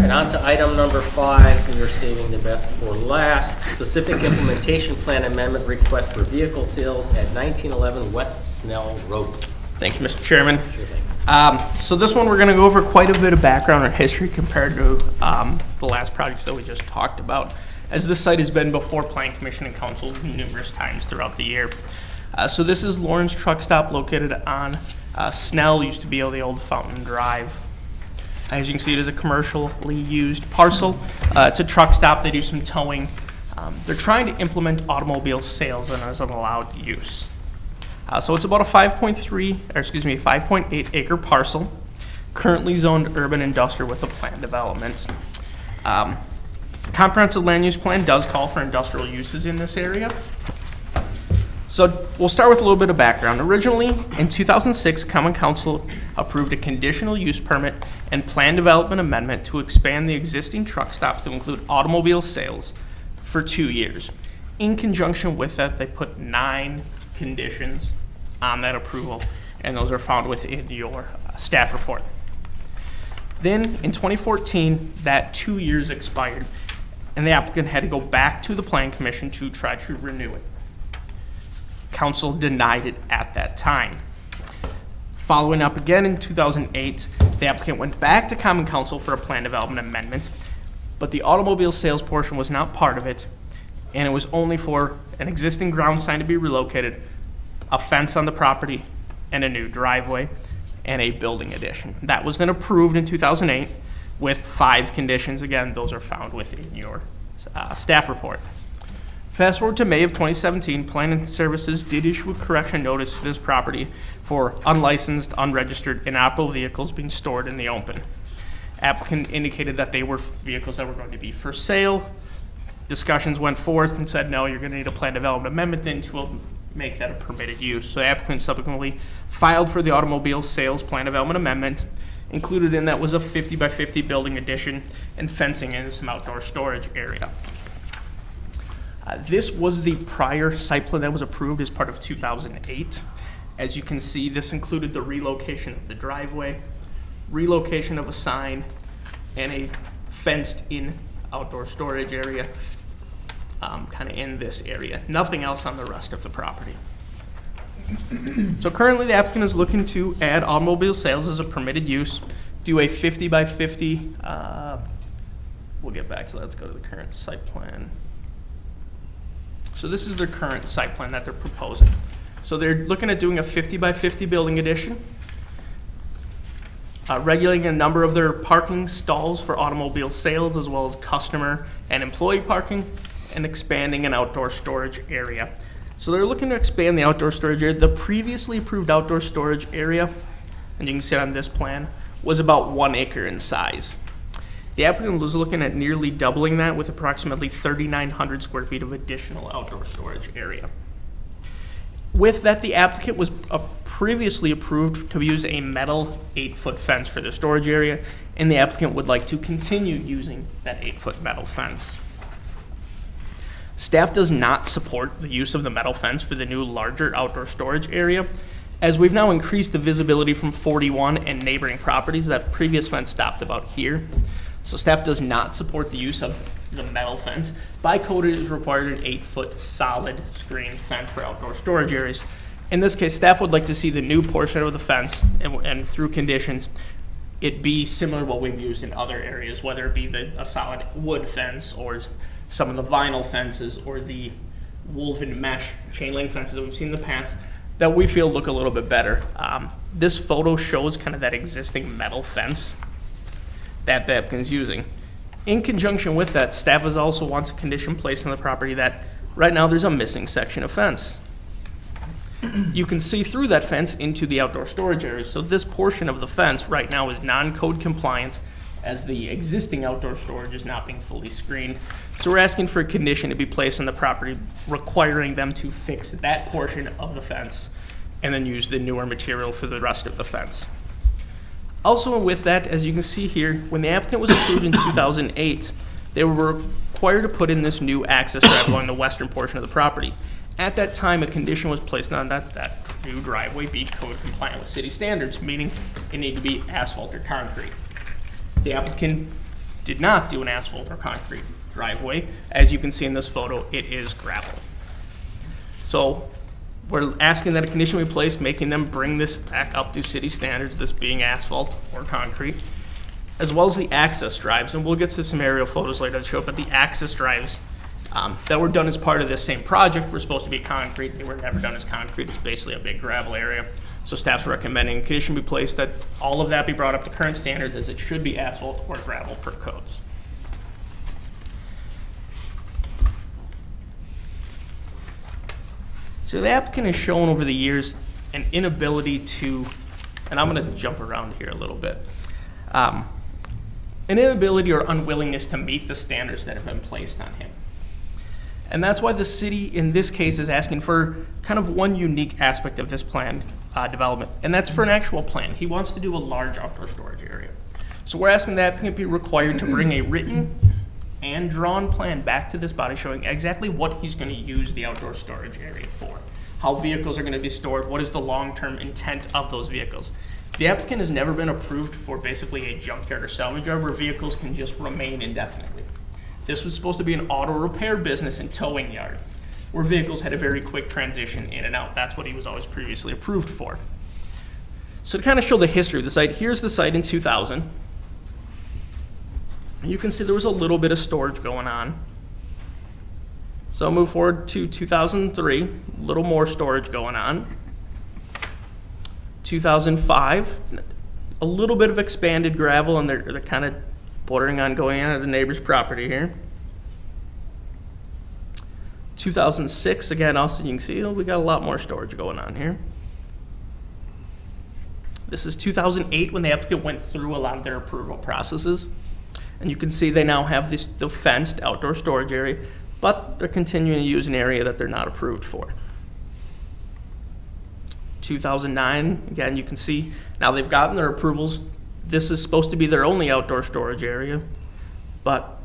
Speaker 1: And on to item number five, we are saving the best for last. Specific implementation plan amendment request for vehicle sales at 1911 West Snell Road.
Speaker 13: Thank you, Mr. Chairman.
Speaker 1: Sure thing.
Speaker 13: Um, so this one, we're gonna go over quite a bit of background and history compared to, um, the last projects that we just talked about, as this site has been before Plan Commission and Council numerous times throughout the year. Uh, so this is Lawrence Truck Stop located on, uh, Snell, used to be on the old Fountain Drive. As you can see, it is a commercially used parcel. Uh, it's a truck stop, they do some towing. Um, they're trying to implement automobile sales and as an allowed use. Uh, so it's about a 5.3, or excuse me, 5.8 acre parcel, currently zoned urban industrial with a planned development. Um, comprehensive land use plan does call for industrial uses in this area. So we'll start with a little bit of background. Originally, in 2006, Common Council approved a conditional use permit and plan development amendment to expand the existing truck stop to include automobile sales for two years. In conjunction with that, they put nine conditions on that approval, and those are found within your uh, staff report. Then, in 2014, that two years expired, and the applicant had to go back to the Plan Commission to try to renew it. Council denied it at that time. Following up again in 2008, the applicant went back to Common Council for a plan development amendment, but the automobile sales portion was not part of it, and it was only for an existing ground sign to be relocated a fence on the property, and a new driveway, and a building addition. That was then approved in 2008 with five conditions. Again, those are found within your uh, staff report. Fast forward to May of 2017, Planning Services did issue a correction notice to this property for unlicensed, unregistered, inoperable vehicles being stored in the open. Applicant indicated that they were vehicles that were going to be for sale. Discussions went forth and said, no, you're going to need a plan development amendment then to make that a permitted use. So the applicant subsequently filed for the automobile sales plan development amendment. Included in that was a 50 by 50 building addition and fencing and some outdoor storage area. Uh, This was the prior site plan that was approved as part of 2008. As you can see, this included the relocation of the driveway, relocation of a sign, and a fenced-in outdoor storage area, kind of in this area. Nothing else on the rest of the property. So currently, the applicant is looking to add automobile sales as a permitted use, do a 50 by 50, uh, we'll get back to that, let's go to the current site plan. So this is their current site plan that they're proposing. So they're looking at doing a 50 by 50 building addition, uh, regulating a number of their parking stalls for automobile sales as well as customer and employee parking, and expanding an outdoor storage area. So they're looking to expand the outdoor storage area. The previously approved outdoor storage area, and you can see it on this plan, was about one acre in size. The applicant was looking at nearly doubling that with approximately 3,900 square feet of additional outdoor storage area. With that, the applicant was uh, previously approved to use a metal eight-foot fence for the storage area, and the applicant would like to continue using that eight-foot metal fence. Staff does not support the use of the metal fence for the new larger outdoor storage area, as we've now increased the visibility from 41 and neighboring properties. That previous fence stopped about here. So staff does not support the use of the metal fence. By code, it is required an eight-foot solid screen fence for outdoor storage areas. In this case, staff would like to see the new portion of the fence, and, and through conditions, it be similar to what we've used in other areas, whether it be the, a solid wood fence or some of the vinyl fences or the woven mesh chain link fences that we've seen in the past that we feel look a little bit better. Um, this photo shows kind of that existing metal fence that the applicant is using. In conjunction with that, staff is also wants a condition placed on the property that right now there's a missing section of fence. You can see through that fence into the outdoor storage area. So this portion of the fence right now is non-code compliant as the existing outdoor storage is not being fully screened. So we're asking for a condition to be placed on the property requiring them to fix that portion of the fence and then use the newer material for the rest of the fence. Also with that, as you can see here, when the applicant was approved in *coughs* 2008, they were required to put in this new access drive *coughs* along the western portion of the property. At that time, a condition was placed on that, that new driveway be code compliant with city standards, meaning it needed to be asphalt or concrete. The applicant did not do an asphalt or concrete driveway. As you can see in this photo, it is gravel. So we're asking that a condition be placed, making them bring this back up to city standards, this being asphalt or concrete, as well as the access drives. And we'll get to some aerial photos later that show, but the access drives um, that were done as part of this same project were supposed to be concrete. They were never done as concrete. It's basically a big gravel area. So staff's recommending a condition be placed that all of that be brought up to current standards as it should be asphalt or gravel per codes. So the applicant has shown over the years an inability to, and I'm going to jump around here a little bit, um, an inability or unwillingness to meet the standards that have been placed on him. And that's why the city, in this case, is asking for kind of one unique aspect of this plan uh, development, and that's for an actual plan. He wants to do a large outdoor storage area. So we're asking that applicant be required to bring a written and drawn plan back to this body showing exactly what he's going to use the outdoor storage area for, how vehicles are going to be stored, what is the long-term intent of those vehicles. The applicant has never been approved for basically a junkyard or salvage yard where vehicles can just remain indefinitely. This was supposed to be an auto repair business and towing yard, where vehicles had a very quick transition in and out. That's what he was always previously approved for. So to kind of show the history of the site, here's the site in 2000. You can see there was a little bit of storage going on. So move forward to 2003, a little more storage going on. 2005, a little bit of expanded gravel, and they're, they're kind of bordering on going onto the neighbor's property here. 2006, again, also you can see oh, we got a lot more storage going on here. This is 2008 when the applicant went through a lot of their approval processes. And you can see they now have this the fenced outdoor storage area, but they're continuing to use an area that they're not approved for. 2009, again, you can see now they've gotten their approvals. This is supposed to be their only outdoor storage area, but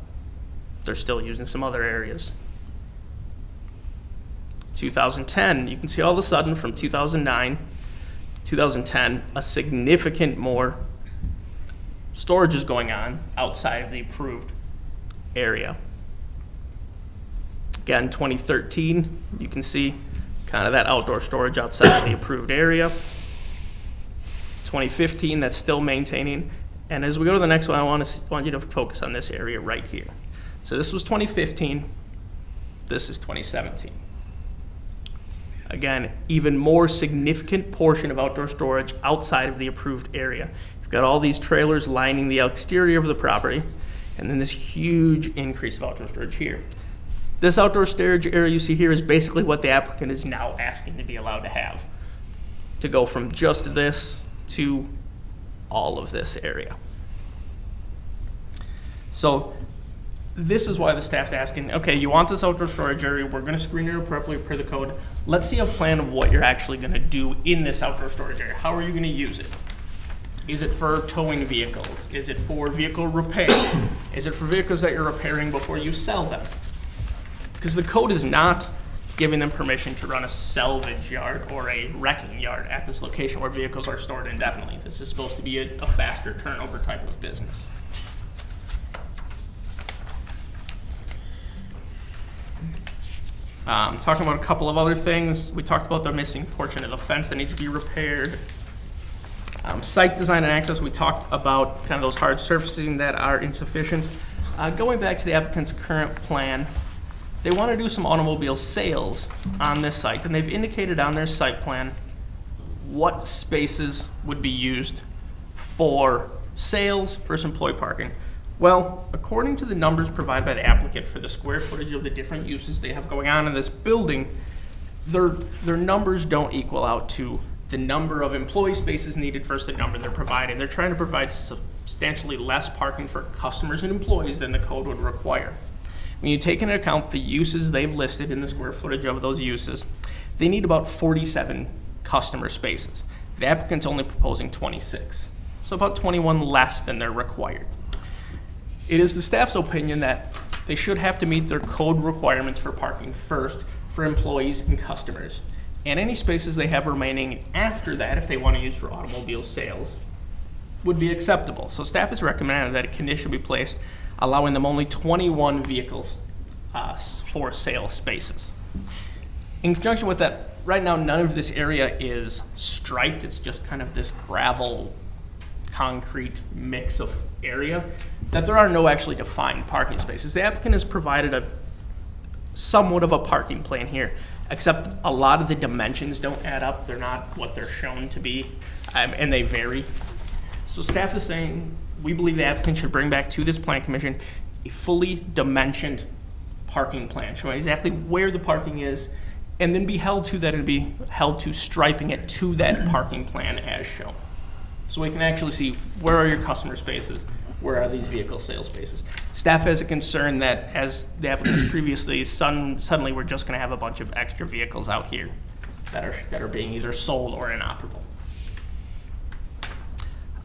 Speaker 13: they're still using some other areas. 2010, you can see all of a sudden from 2009, 2010, a significant more storage is going on outside of the approved area. Again, 2013, you can see kind of that outdoor storage outside of the approved area. 2015, that's still maintaining. And as we go to the next one, I want, to, want you to focus on this area right here. So this was 2015. This is 2017. Again, even more significant portion of outdoor storage outside of the approved area. You've got all these trailers lining the exterior of the property, and then this huge increase of outdoor storage here. This outdoor storage area you see here is basically what the applicant is now asking to be allowed to have. To go from just this to all of this area. So this is why the staff's asking, okay, you want this outdoor storage area, we're gonna screen it appropriately per the code. Let's see a plan of what you're actually gonna do in this outdoor storage area. How are you gonna use it? Is it for towing vehicles? Is it for vehicle repair? *coughs* Is it for vehicles that you're repairing before you sell them? Because the code is not giving them permission to run a salvage yard or a wrecking yard at this location where vehicles are stored indefinitely. This is supposed to be a, a faster turnover type of business. Um, talking about a couple of other things. We talked about the missing portion of the fence that needs to be repaired. Um, site design and access, we talked about kind of those hard surfacing that are insufficient. Uh, going back to the applicant's current plan, they want to do some automobile sales on this site, and they've indicated on their site plan what spaces would be used for sales versus employee parking. Well, according to the numbers provided by the applicant for the square footage of the different uses they have going on in this building, their, their numbers don't equal out to the number of employee spaces needed versus the number they're providing. They're trying to provide substantially less parking for customers and employees than the code would require. When you take into account the uses they've listed in the square footage of those uses, they need about 47 customer spaces. The applicant's only proposing 26, so about 21 less than they're required. It is the staff's opinion that they should have to meet their code requirements for parking first for employees and customers. And any spaces they have remaining after that, if they want to use for automobile sales, would be acceptable. So staff has recommended that a condition be placed allowing them only 21 vehicles uh, for sale spaces. In conjunction with that, right now none of this area is striped. It's just kind of this gravel, concrete mix of area that there are no actually defined parking spaces. The applicant has provided a somewhat of a parking plan here, except a lot of the dimensions don't add up. They're not what they're shown to be, um, and they vary. So staff is saying we believe the applicant should bring back to this plan commission a fully dimensioned parking plan, showing exactly where the parking is, and then be held to that and be held to striping it to that parking plan as shown. So we can actually see where are your customer spaces, where are these vehicle sales spaces. Staff has a concern that as the applicants *clears throat* previously, sun, suddenly we're just gonna have a bunch of extra vehicles out here that are, that are being either sold or inoperable.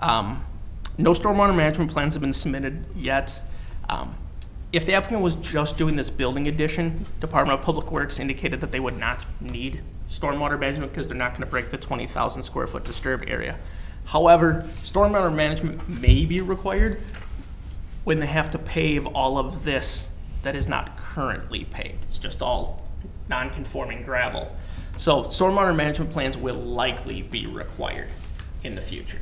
Speaker 13: Um, no stormwater management plans have been submitted yet. Um, if the applicant was just doing this building addition, Department of Public Works indicated that they would not need stormwater management because they're not going to break the 20,000 square foot disturbed area. However, stormwater management may be required when they have to pave all of this that is not currently paved. It's just all non-conforming gravel. So stormwater management plans will likely be required in the future.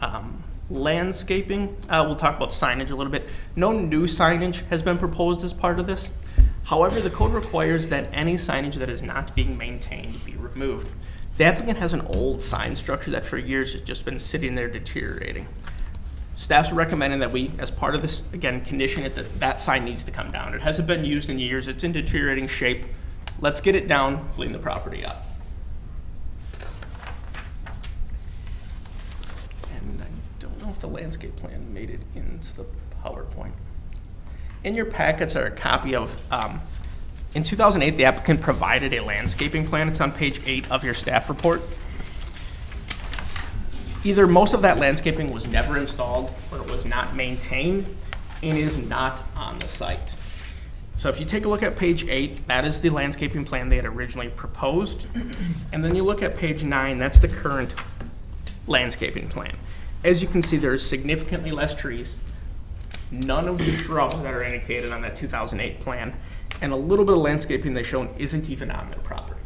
Speaker 13: Um, landscaping, uh, we'll talk about signage a little bit. No new signage has been proposed as part of this. However, the code requires that any signage that is not being maintained be removed. The applicant has an old sign structure that for years has just been sitting there deteriorating. Staff's recommending that we, as part of this, again, condition it that that sign needs to come down. It hasn't been used in years, it's in deteriorating shape. Let's get it down, clean the property up. And I don't know if the landscape plan made it into the PowerPoint. In your packets are a copy of, um, in 2008, the applicant provided a landscaping plan. It's on page eight of your staff report. Either most of that landscaping was never installed or it was not maintained and is not on the site. So if you take a look at page eight, that is the landscaping plan they had originally proposed. And then you look at page nine, that's the current landscaping plan. As you can see, there is significantly less trees, none of the shrubs that are indicated on that 2008 plan, and a little bit of landscaping they've shown isn't even on their property.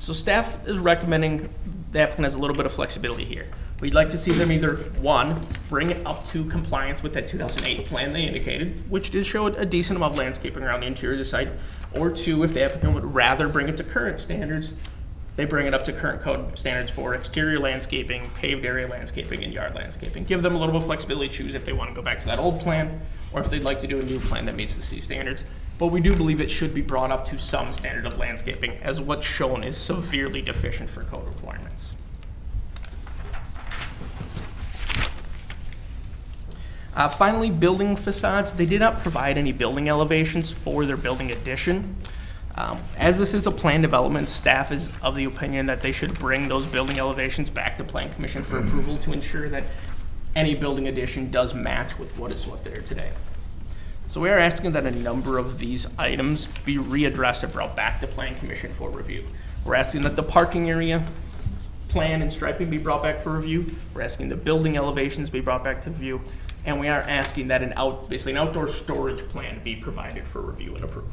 Speaker 13: So staff is recommending the applicant has a little bit of flexibility here. We'd like to see them either, one, bring it up to compliance with that 2008 plan they indicated, which did show a decent amount of landscaping around the interior of the site, or two, if the applicant would rather bring it to current standards, they bring it up to current code standards for exterior landscaping, paved area landscaping, and yard landscaping. Give them a little bit of flexibility to choose if they want to go back to that old plan, or if they'd like to do a new plan that meets the C standards. But we do believe it should be brought up to some standard of landscaping, as what's shown is severely deficient for code requirements. Uh, finally, building facades. They did not provide any building elevations for their building addition. Um, as this is a plan development, staff is of the opinion that they should bring those building elevations back to Plan Commission for approval to ensure that any building addition does match with what is what there today. So we are asking that a number of these items be readdressed and brought back to Plan Commission for review. We're asking that the parking area plan and striping be brought back for review. We're asking the building elevations be brought back to review. And we are asking that an out, basically an outdoor storage plan be provided for review and approval.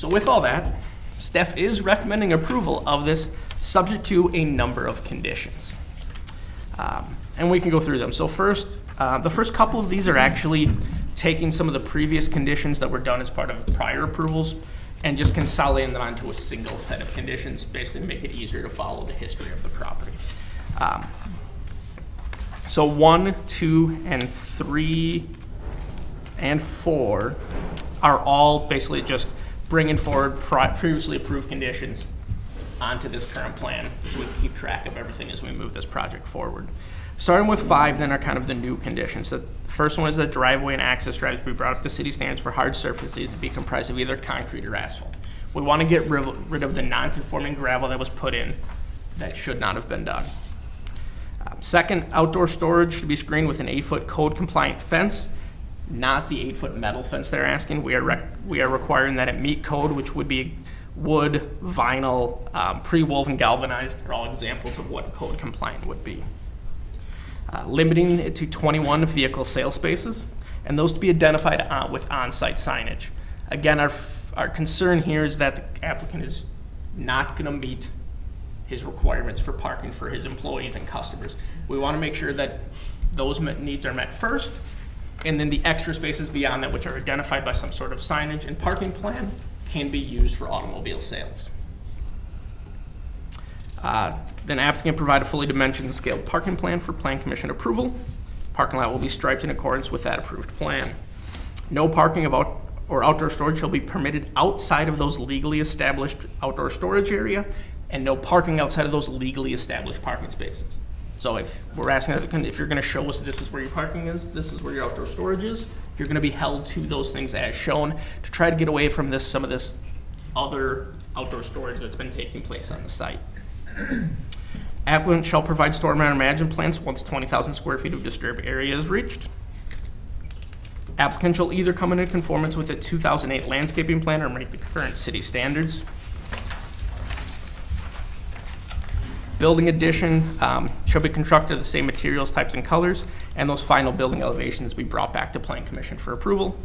Speaker 13: So with all that, Steph is recommending approval of this, subject to a number of conditions. Um, And we can go through them. So first, uh, the first couple of these are actually taking some of the previous conditions that were done as part of prior approvals and just consolidating them onto a single set of conditions, basically to make it easier to follow the history of the property. Um, So one, two, and three, and four are all basically just bringing forward previously approved conditions onto this current plan, so we can keep track of everything as we move this project forward. Starting with five, then are kind of the new conditions. The first one is that driveway and access drives be brought up to city standards for hard surfaces to be comprised of either concrete or asphalt. We want to get rid of the non-conforming gravel that was put in that should not have been done. Um, Second, outdoor storage should be screened with an eight-foot code-compliant fence, not the eight-foot metal fence they're asking. We are, we are requiring that it meet code, which would be wood, vinyl, um, pre-woven galvanized. They're all examples of what code compliant would be. Uh, Limiting it to 21 vehicle sale spaces, and those to be identified uh, with on-site signage. Again, our, our concern here is that the applicant is not going to meet his requirements for parking for his employees and customers. We want to make sure that those needs are met first, and then the extra spaces beyond that, which are identified by some sort of signage and parking plan, can be used for automobile sales. Uh, Then applicant provide a fully dimensioned scaled parking plan for plan commission approval. Parking lot will be striped in accordance with that approved plan. No parking of out, or outdoor storage shall be permitted outside of those legally established outdoor storage area, and no parking outside of those legally established parking spaces. So if we're asking, if you're gonna show us this is where your parking is, this is where your outdoor storage is, you're gonna be held to those things as shown to try to get away from this, some of this other outdoor storage that's been taking place on the site. *clears throat* Applicant shall provide stormwater management plans once 20,000 square feet of disturbed area is reached. Applicant shall either come into conformance with the 2008 landscaping plan or meet the current city standards. Building addition um, shall be constructed of the same materials, types, and colors, and those final building elevations be brought back to Plan Commission for approval.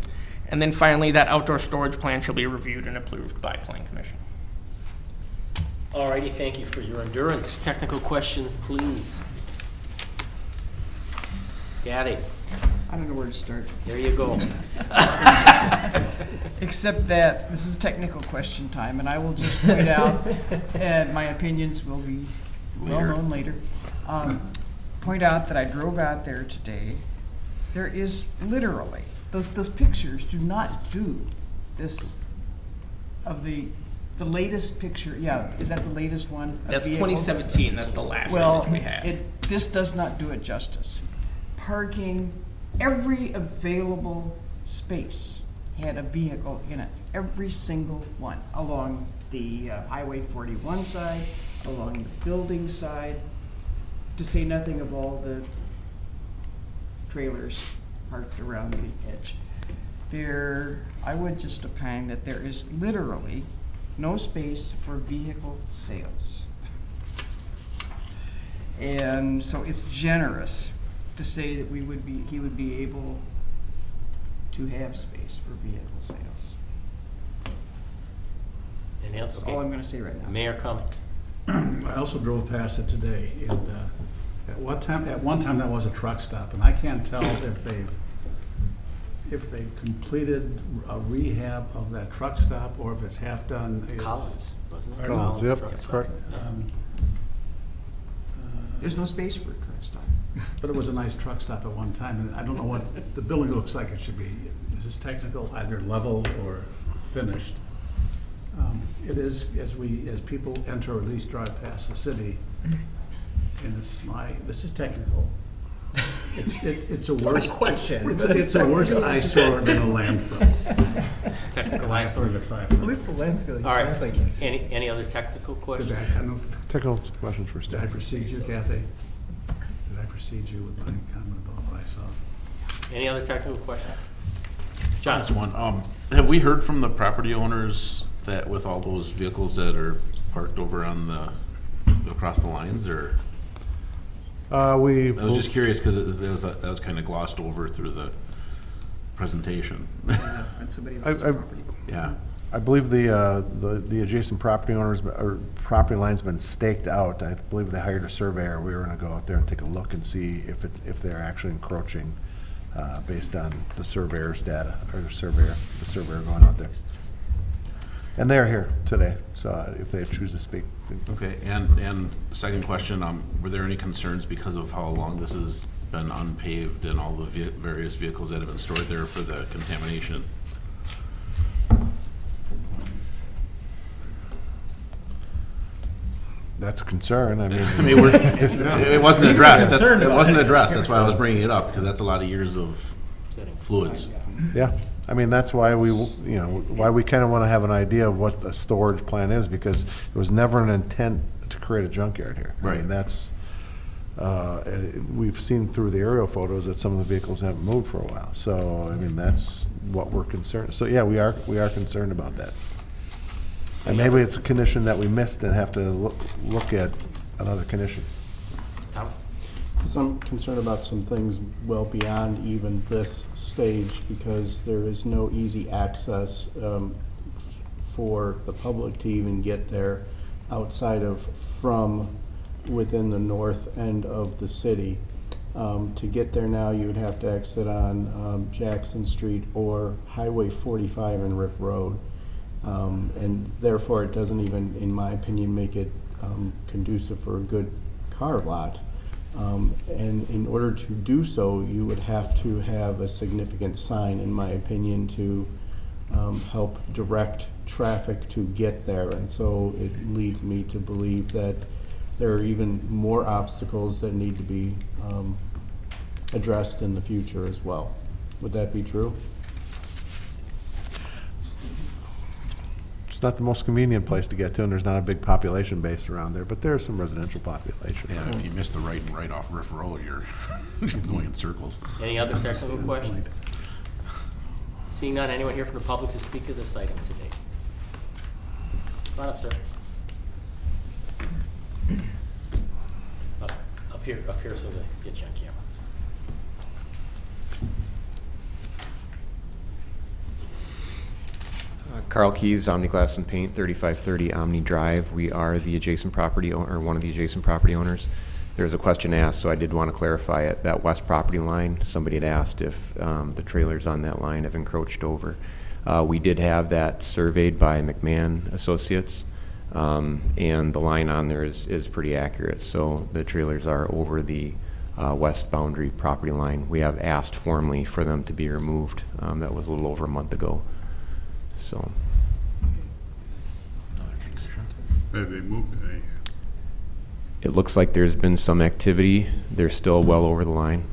Speaker 13: And then finally, that outdoor storage plan shall be reviewed and approved by Plan Commission.
Speaker 1: Alrighty, thank you for your endurance. Technical questions, please. Gaddy?
Speaker 3: I don't know where to start.
Speaker 1: There you go. *laughs*
Speaker 3: Except that this is technical question time, and I will just point out, *laughs* and my opinions will be well
Speaker 8: Later.
Speaker 3: known later. Um, Point out that I drove out there today. There is literally, those, those pictures do not do this of the, the latest picture, yeah, is that the latest one? of
Speaker 13: That's
Speaker 3: vehicles?
Speaker 13: 2017, that's the last
Speaker 3: Well,
Speaker 13: image we had.
Speaker 3: it, this does not do it justice. Parking, every available space had a vehicle in it, every single one, along the uh, Highway 41 side, along the building side, to say nothing of all the trailers parked around the edge. There, I would just opine that there is literally no space for vehicle sales. And so it's generous to say that we would be, he would be able to have space for vehicle sales.
Speaker 1: Anything else?
Speaker 3: That's all I'm gonna say right now.
Speaker 1: Mayor Cummings? *clears throat*
Speaker 10: I also drove past it today, and uh, at one time, at one time, that was a truck stop, and I can't tell if they've, if they've completed a rehab of that truck stop, or if it's half done. It's-
Speaker 1: Collins, wasn't it?
Speaker 10: Pardon?
Speaker 4: Collins, yep, that's correct.
Speaker 10: um,
Speaker 3: There's no space for a truck stop. *laughs*
Speaker 10: But it was a nice truck stop at one time, and I don't know what the building looks like it should be. Is this technical, either level or finished? Um, It is, as we, as people enter or at least drive past the city, and it's like, this is technical. It's, it's, it's a worse.
Speaker 13: question.
Speaker 10: It's, a- it's a worse eyesore than a landfill.
Speaker 1: Technical eyesore.
Speaker 10: Leave it five. At
Speaker 14: least the landscape.
Speaker 1: All right. Any, any other technical
Speaker 10: Did
Speaker 1: questions?
Speaker 10: I, I don't-
Speaker 4: Technical questions for
Speaker 10: did I
Speaker 4: staff.
Speaker 10: precede you, Kathy? Did I precede you with my comment about what I saw?
Speaker 1: Any other technical questions? John?
Speaker 8: Just one, um, have we heard from the property owners that with all those vehicles that are parked over on the, across the lines, or?
Speaker 4: Uh, we.
Speaker 8: I was just curious, cause it, it was, that was kinda glossed over through the presentation.
Speaker 3: On somebody
Speaker 4: I,
Speaker 3: else's
Speaker 4: I,
Speaker 3: property.
Speaker 8: Yeah,
Speaker 4: I believe the, uh, the, the adjacent property owners, or property line's been staked out. I believe they hired a surveyor. We were gonna go out there and take a look and see if it's, if they're actually encroaching, uh, based on the surveyor's data, or the surveyor, the surveyor going out there. And they're here today, so uh, if they choose to speak.
Speaker 8: okay, and, and second question, um, were there any concerns because of how long this has been unpaved and all the ve- various vehicles that have been stored there for the contamination?
Speaker 4: That's a concern, I mean. *laughs*
Speaker 8: I mean, we're, it wasn't addressed, that's,
Speaker 14: concerned
Speaker 8: it
Speaker 14: about
Speaker 8: wasn't
Speaker 14: it.
Speaker 8: addressed, that's why I was bringing it up, because that's a lot of years of fluids.
Speaker 4: Yeah, I mean, that's why we, you know, why we kind of want to have an idea of what the storage plan is, because it was never an intent to create a junkyard here. I
Speaker 8: Right.
Speaker 4: mean, that's, uh, and we've seen through the aerial photos that some of the vehicles haven't moved for a while. So, I mean, that's what we're concerned, so, yeah, we are, we are concerned about that. And maybe it's a condition that we missed and have to look, look at another condition.
Speaker 1: Thomas?
Speaker 15: I'm concerned about some things well beyond even this stage, because there is no easy access um, for the public to even get there outside of from within the north end of the city. Um, To get there now, you would have to exit on um, Jackson Street or Highway 45 and Ryf Road. Um, And therefore, it doesn't even, in my opinion, make it um, conducive for a good car lot. Um, And in order to do so, you would have to have a significant sign, in my opinion, to um, help direct traffic to get there. And so it leads me to believe that there are even more obstacles that need to be um, addressed in the future as well. Would that be true?
Speaker 4: It's not the most convenient place to get to, and there's not a big population base around there, but there is some residential population.
Speaker 8: Yeah, if you miss the right and right off Ryf Road, you're *laughs* going in circles.
Speaker 1: Any other technical questions? Seeing none, anyone here from the public to speak to this item today? Come on up, sir. Up, up here, up here so they get you on camera.
Speaker 16: Uh, Carl Keys, Omniglass and Paint, 3530 Omni Drive. We are the adjacent property, o- or one of the adjacent property owners. there was a question asked, so I did want to clarify it. That west property line, somebody had asked if um, the trailers on that line have encroached over. Uh, We did have that surveyed by McMahon Associates, um, and the line on there is, is pretty accurate. So the trailers are over the uh, west boundary property line. We have asked formally for them to be removed. Um, That was a little over a month ago. So,
Speaker 12: Have they moved, they,
Speaker 16: it looks like there's been some activity. They're still well over the line.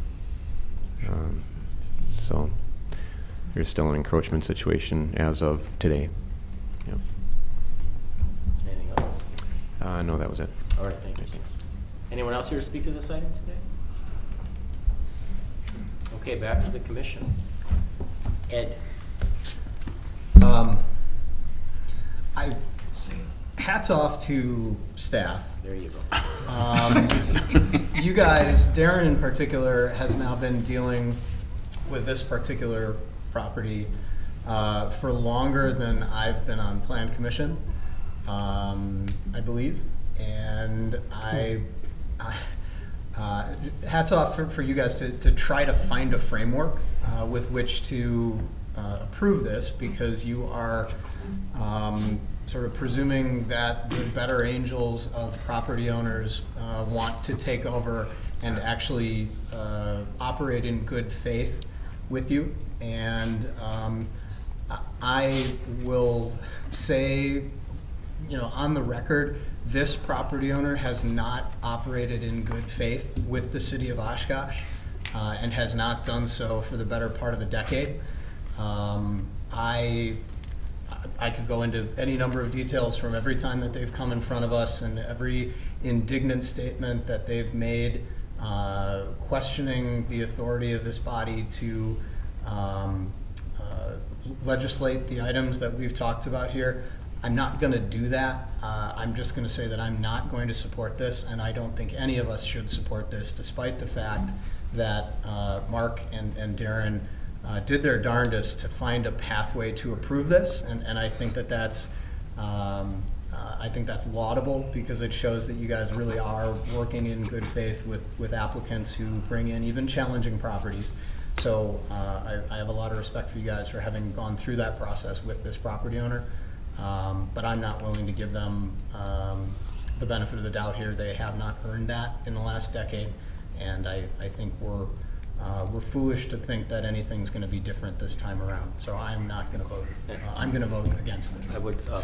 Speaker 16: Um, So there's still an encroachment situation as of today. Yep.
Speaker 1: Anything else?
Speaker 16: Uh, no, that was it.
Speaker 1: All right, thank you. Anyone else here to speak to this item today? Okay, back to the commission. Ed?
Speaker 6: Um, I, hats off to staff.
Speaker 1: There you go.
Speaker 6: Um, you guys, Darren in particular, has now been dealing with this particular property uh, for longer than I've been on Plan Commission, um, I believe. And I, I uh, hats off for, for you guys to, to try to find a framework uh, with which to uh, approve this because you are um, sort of presuming that the better angels of property owners uh, want to take over and actually uh, operate in good faith with you. And um, I- will say, you know, on the record, this property owner has not operated in good faith with the city of Oshkosh uh, and has not done so for the better part of a decade. Um, I I could go into any number of details from every time that they've come in front of us and every indignant statement that they've made, uh, questioning the authority of this body to um, uh, legislate the items that we've talked about here. I'm not going to do that. Uh, I'm just going to say that I'm not going to support this, and I don't think any of us should support this, despite the fact that uh, Mark and, and Darren uh, did their darndest to find a pathway to approve this, and, and I think that that's um, uh, I think that's laudable because it shows that you guys really are working in good faith with, with applicants who bring in even challenging properties. So uh, I, I have a lot of respect for you guys for having gone through that process with this property owner. Um, but I'm not willing to give them um, the benefit of the doubt here. They have not earned that in the last decade, and I, I think we're uh, we're foolish to think that anything's going to be different this time around. So I'm not going to vote. Uh, I'm going to vote against this.
Speaker 1: I would, uh,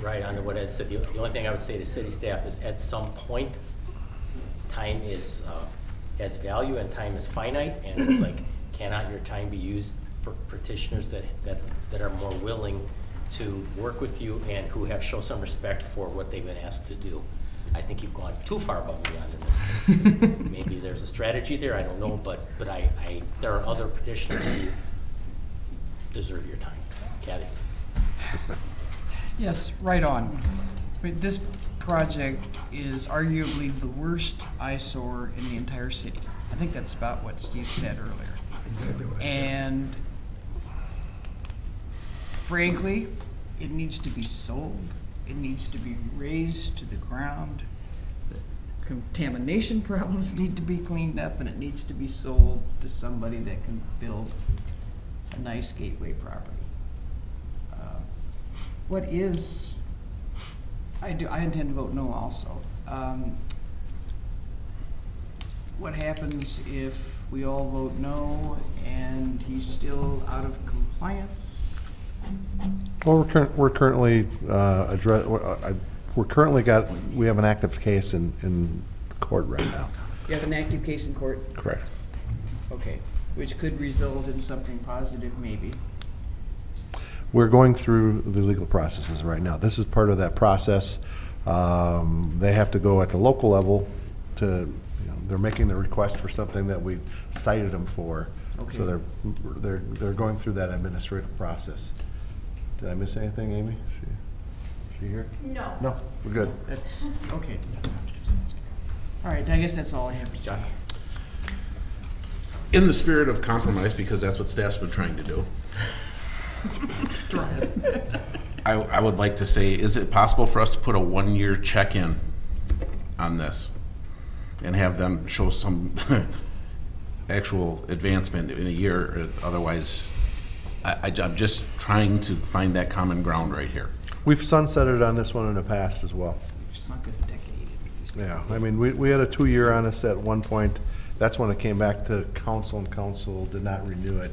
Speaker 1: right on to what Ed said, the the only thing I would say to city staff is at some point, time is, uh, has value and time is finite, and it's like, cannot your time be used for petitioners that, that, that are more willing to work with you and who have shown some respect for what they've been asked to do? I think you've gone too far above and beyond in this case. *laughs* Maybe there's a strategy there, I don't know, but, but I, I, there are other petitioners who deserve your time. Kathy?
Speaker 3: Yes, right on. I mean, this project is arguably the worst eyesore in the entire city. I think that's about what Steve said earlier.
Speaker 10: Exactly what I said.
Speaker 3: And frankly, it needs to be sold. It needs to be razed to the ground. The contamination *laughs* problems need to be cleaned up and it needs to be sold to somebody that can build a nice gateway property. Uh, What is, I do, I intend to vote no also. Um, What happens if we all vote no and he's still out of compliance?
Speaker 4: Well, we're current, we're currently, uh, address, we're, uh, we're currently got, we have an active case in, in court right now.
Speaker 3: You have an active case in court?
Speaker 4: Correct.
Speaker 3: Okay, which could result in something positive, maybe.
Speaker 4: We're going through the legal processes right now. This is part of that process. Um, They have to go at the local level to, you know, they're making the request for something that we cited them for.
Speaker 3: Okay.
Speaker 4: So they're, they're, they're going through that administrative process. Did I miss anything, Amy? She, she here?
Speaker 2: No.
Speaker 4: No, we're good.
Speaker 3: That's, okay. All right, I guess that's all I have to say.
Speaker 8: In the spirit of compromise, because that's what staff's been trying to do, I, I would like to say, is it possible for us to put a one-year check-in on this? and have them show some *laughs* actual advancement in a year. Otherwise, I, I- I'm just trying to find that common ground right here.
Speaker 4: We've sunsetted on this one in the past as well.
Speaker 3: We've sunk a decade.
Speaker 4: Yeah, I mean, we, we had a two-year on us at one point. That's when it came back to council, and council did not renew it.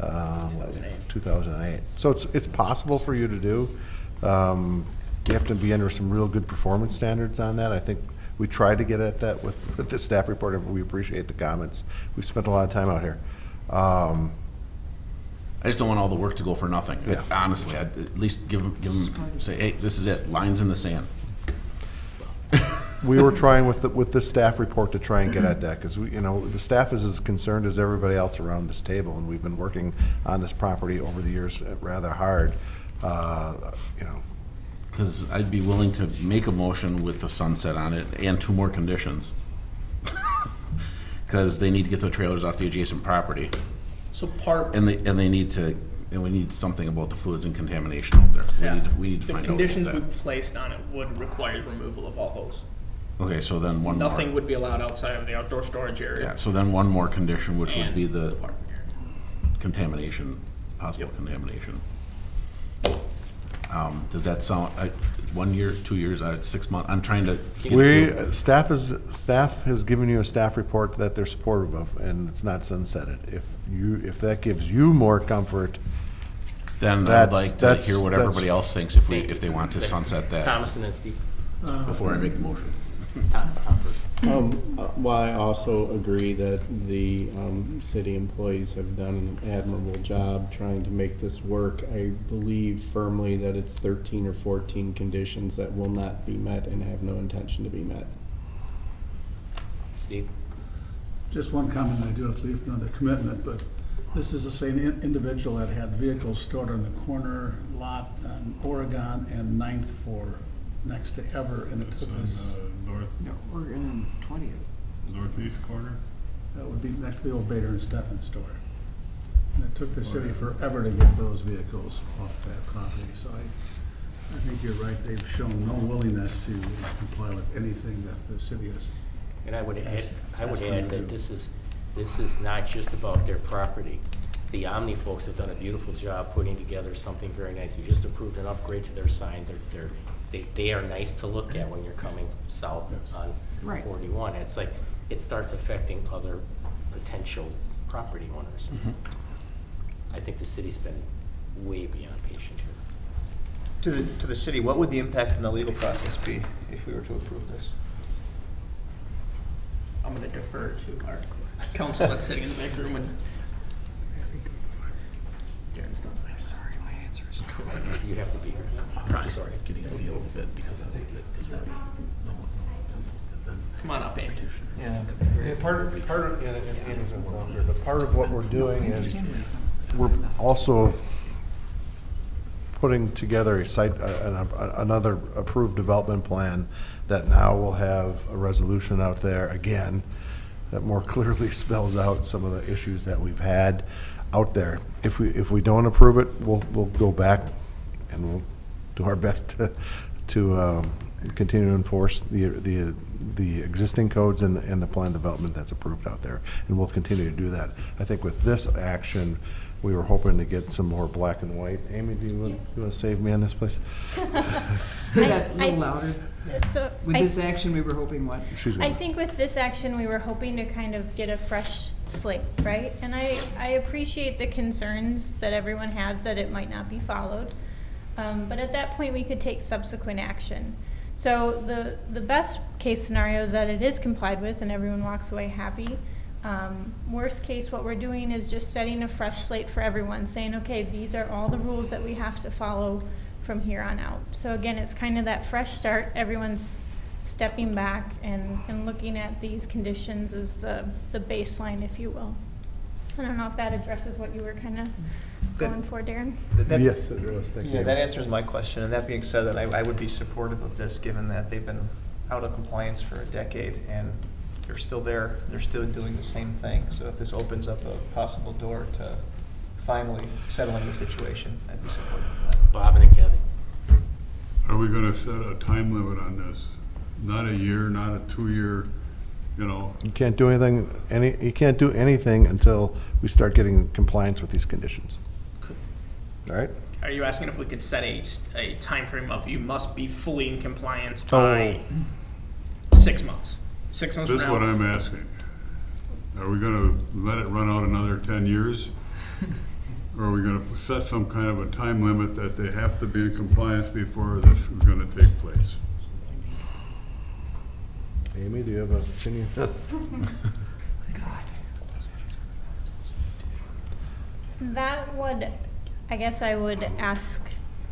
Speaker 4: um, 2008. So it's, it's possible for you to do. Um, You have to be under some real good performance standards on that. I think we tried to get at that with, with the staff report, and we appreciate the comments. We've spent a lot of time out here. Um,
Speaker 8: I just don't want all the work to go for nothing.
Speaker 4: Yeah.
Speaker 8: Honestly, I'd at least give them, give them, say, hey, this is it, lines in the sand.
Speaker 4: We were trying with, the- with this staff report to try and get at that, because we, you know, the staff is as concerned as everybody else around this table, and we've been working on this property over the years rather hard, uh, you know.
Speaker 8: Because I'd be willing to make a motion with the sunset on it and two more conditions. *laughs* Because they need to get the trailers off the adjacent property,
Speaker 13: So part,
Speaker 8: and they, and they need to, and we need something about the fluids and contamination out there. We
Speaker 13: yeah,
Speaker 8: need, to- we need to
Speaker 13: the
Speaker 8: find out about
Speaker 13: conditions we
Speaker 8: that.
Speaker 13: placed on it would require removal of all those.
Speaker 8: Okay, so then one more.
Speaker 13: Nothing would be allowed outside of the outdoor storage area.
Speaker 8: Yeah, so then one more condition, which would
Speaker 13: and
Speaker 8: be the
Speaker 13: parking area.
Speaker 8: contamination, possible contamination. Um, does that sound, uh, one year, two years, uh, six months, I'm trying to. get
Speaker 4: We,
Speaker 8: feel.
Speaker 4: staff is, staff has given you a staff report that they're supportive of, and it's not sunsetted. If you, if that gives you more comfort,
Speaker 8: Then I'd
Speaker 4: That's-
Speaker 8: like to
Speaker 4: that's-
Speaker 8: hear what
Speaker 4: that's-
Speaker 8: everybody else thinks if we, if they want to sunset that
Speaker 1: Thomas and then Steve.
Speaker 8: before I make the motion.
Speaker 1: Tom, Tom first.
Speaker 15: Um, uh, Well, I also agree that the um, city employees have done an admirable job trying to make this work. I believe firmly that it's 13 or 14 conditions that will not be met and have no intention to be met.
Speaker 1: Steve?
Speaker 10: Just one comment, I do have to leave another commitment, but this is the same in- individual that had vehicles stored on the corner lot on Oregon and Ninth for next to Ever, and it
Speaker 12: It's
Speaker 10: took
Speaker 12: on
Speaker 10: us,
Speaker 12: the north,
Speaker 3: No, we're in twentieth.
Speaker 12: northeast corner.
Speaker 10: that would be next to the old Bader and Stephan store. And it took the city forever to get those vehicles off that property, so I, I think you're right, they've shown no willingness to comply with anything that the city has.
Speaker 1: And I would add,
Speaker 10: That's-
Speaker 1: I would
Speaker 10: that's
Speaker 1: add
Speaker 10: not
Speaker 1: that
Speaker 10: good.
Speaker 1: this is, this is not just about their property. The Omni folks have done a beautiful job putting together something very nice. We just approved an upgrade to their sign. They're, they're, they, they are nice to look at when you're coming south on
Speaker 3: Right.
Speaker 1: forty-one. It's like, it starts affecting other potential property owners. Mm-hmm. I think the city's been way beyond patient here.
Speaker 14: To the, to the city, what would the impact in the legal process be if we were to approve this?
Speaker 13: I'm gonna defer to our council that's sitting in the back room and. Darren's done. I'm sorry, my answer is no.
Speaker 1: You have to be here. I'm sorry.
Speaker 8: Getting a feel of it because of, because then, no, no, because then.
Speaker 13: Come on up, Andy.
Speaker 14: Yeah.
Speaker 4: Yeah, part, part of, and, and Andy's involved here, but part of what we're doing is, we're also putting together a site, a- a- another approved development plan that now will have a resolution out there again that more *laughs* clearly spells out some of the issues that we've had out there. If we, if we don't approve it, we'll, we'll go back and we'll do our *laughs* best to, to um, continue to enforce the, the, the existing codes and, and the plan development that's approved out there. And we'll continue to do that. I think with this action, we were hoping to get some more black and white. Amy, do you want, you want to save me on this, please? *laughs*
Speaker 3: Say
Speaker 17: I-
Speaker 3: that a little
Speaker 17: I-
Speaker 3: louder.
Speaker 17: So,
Speaker 3: With
Speaker 17: I-
Speaker 3: this action, we were hoping what?
Speaker 4: She's
Speaker 17: I
Speaker 4: gonna,
Speaker 17: think with this action, we were hoping to kind of get a fresh slate, right? And I, I appreciate the concerns that everyone has that it might not be followed. Um, but at that point, we could take subsequent action. So the, the best case scenario is that it is complied with and everyone walks away happy. Um, worst case, what we're doing is just setting a fresh slate for everyone, saying, okay, these are all the rules that we have to follow from here on out. So again, it's kind of that fresh start. Everyone's stepping back and, and looking at these conditions as the, the baseline, if you will. I don't know if that addresses what you were kind of going for, Darren.
Speaker 14: That- that-
Speaker 4: Yes, it does. Thank
Speaker 14: Yeah,
Speaker 4: you.
Speaker 14: that answers my question, and that being said, then I, I would be supportive of this, given that they've been out of compliance for a decade, and they're still there, they're still doing the same thing. So if this opens up a possible door to finally settling the situation, I'd be supportive of that.
Speaker 1: Bob and Kathy.
Speaker 12: Are we gonna set a time limit on this? Not a year, not a two-year, you know,
Speaker 4: You can't do anything, any, you can't do anything until we start getting compliance with these conditions. All right?
Speaker 13: Are you asking if we could set a, a timeframe of you must be fully in compliance by six months? Six months from
Speaker 12: this is
Speaker 13: now?
Speaker 12: what I'm asking. Are we gonna let it run out another ten years? Or are we gonna set some kind of a time limit that they have to be in compliance before this is gonna take place?
Speaker 4: Amy, do you have an opinion? *laughs*
Speaker 17: That would, I guess I would ask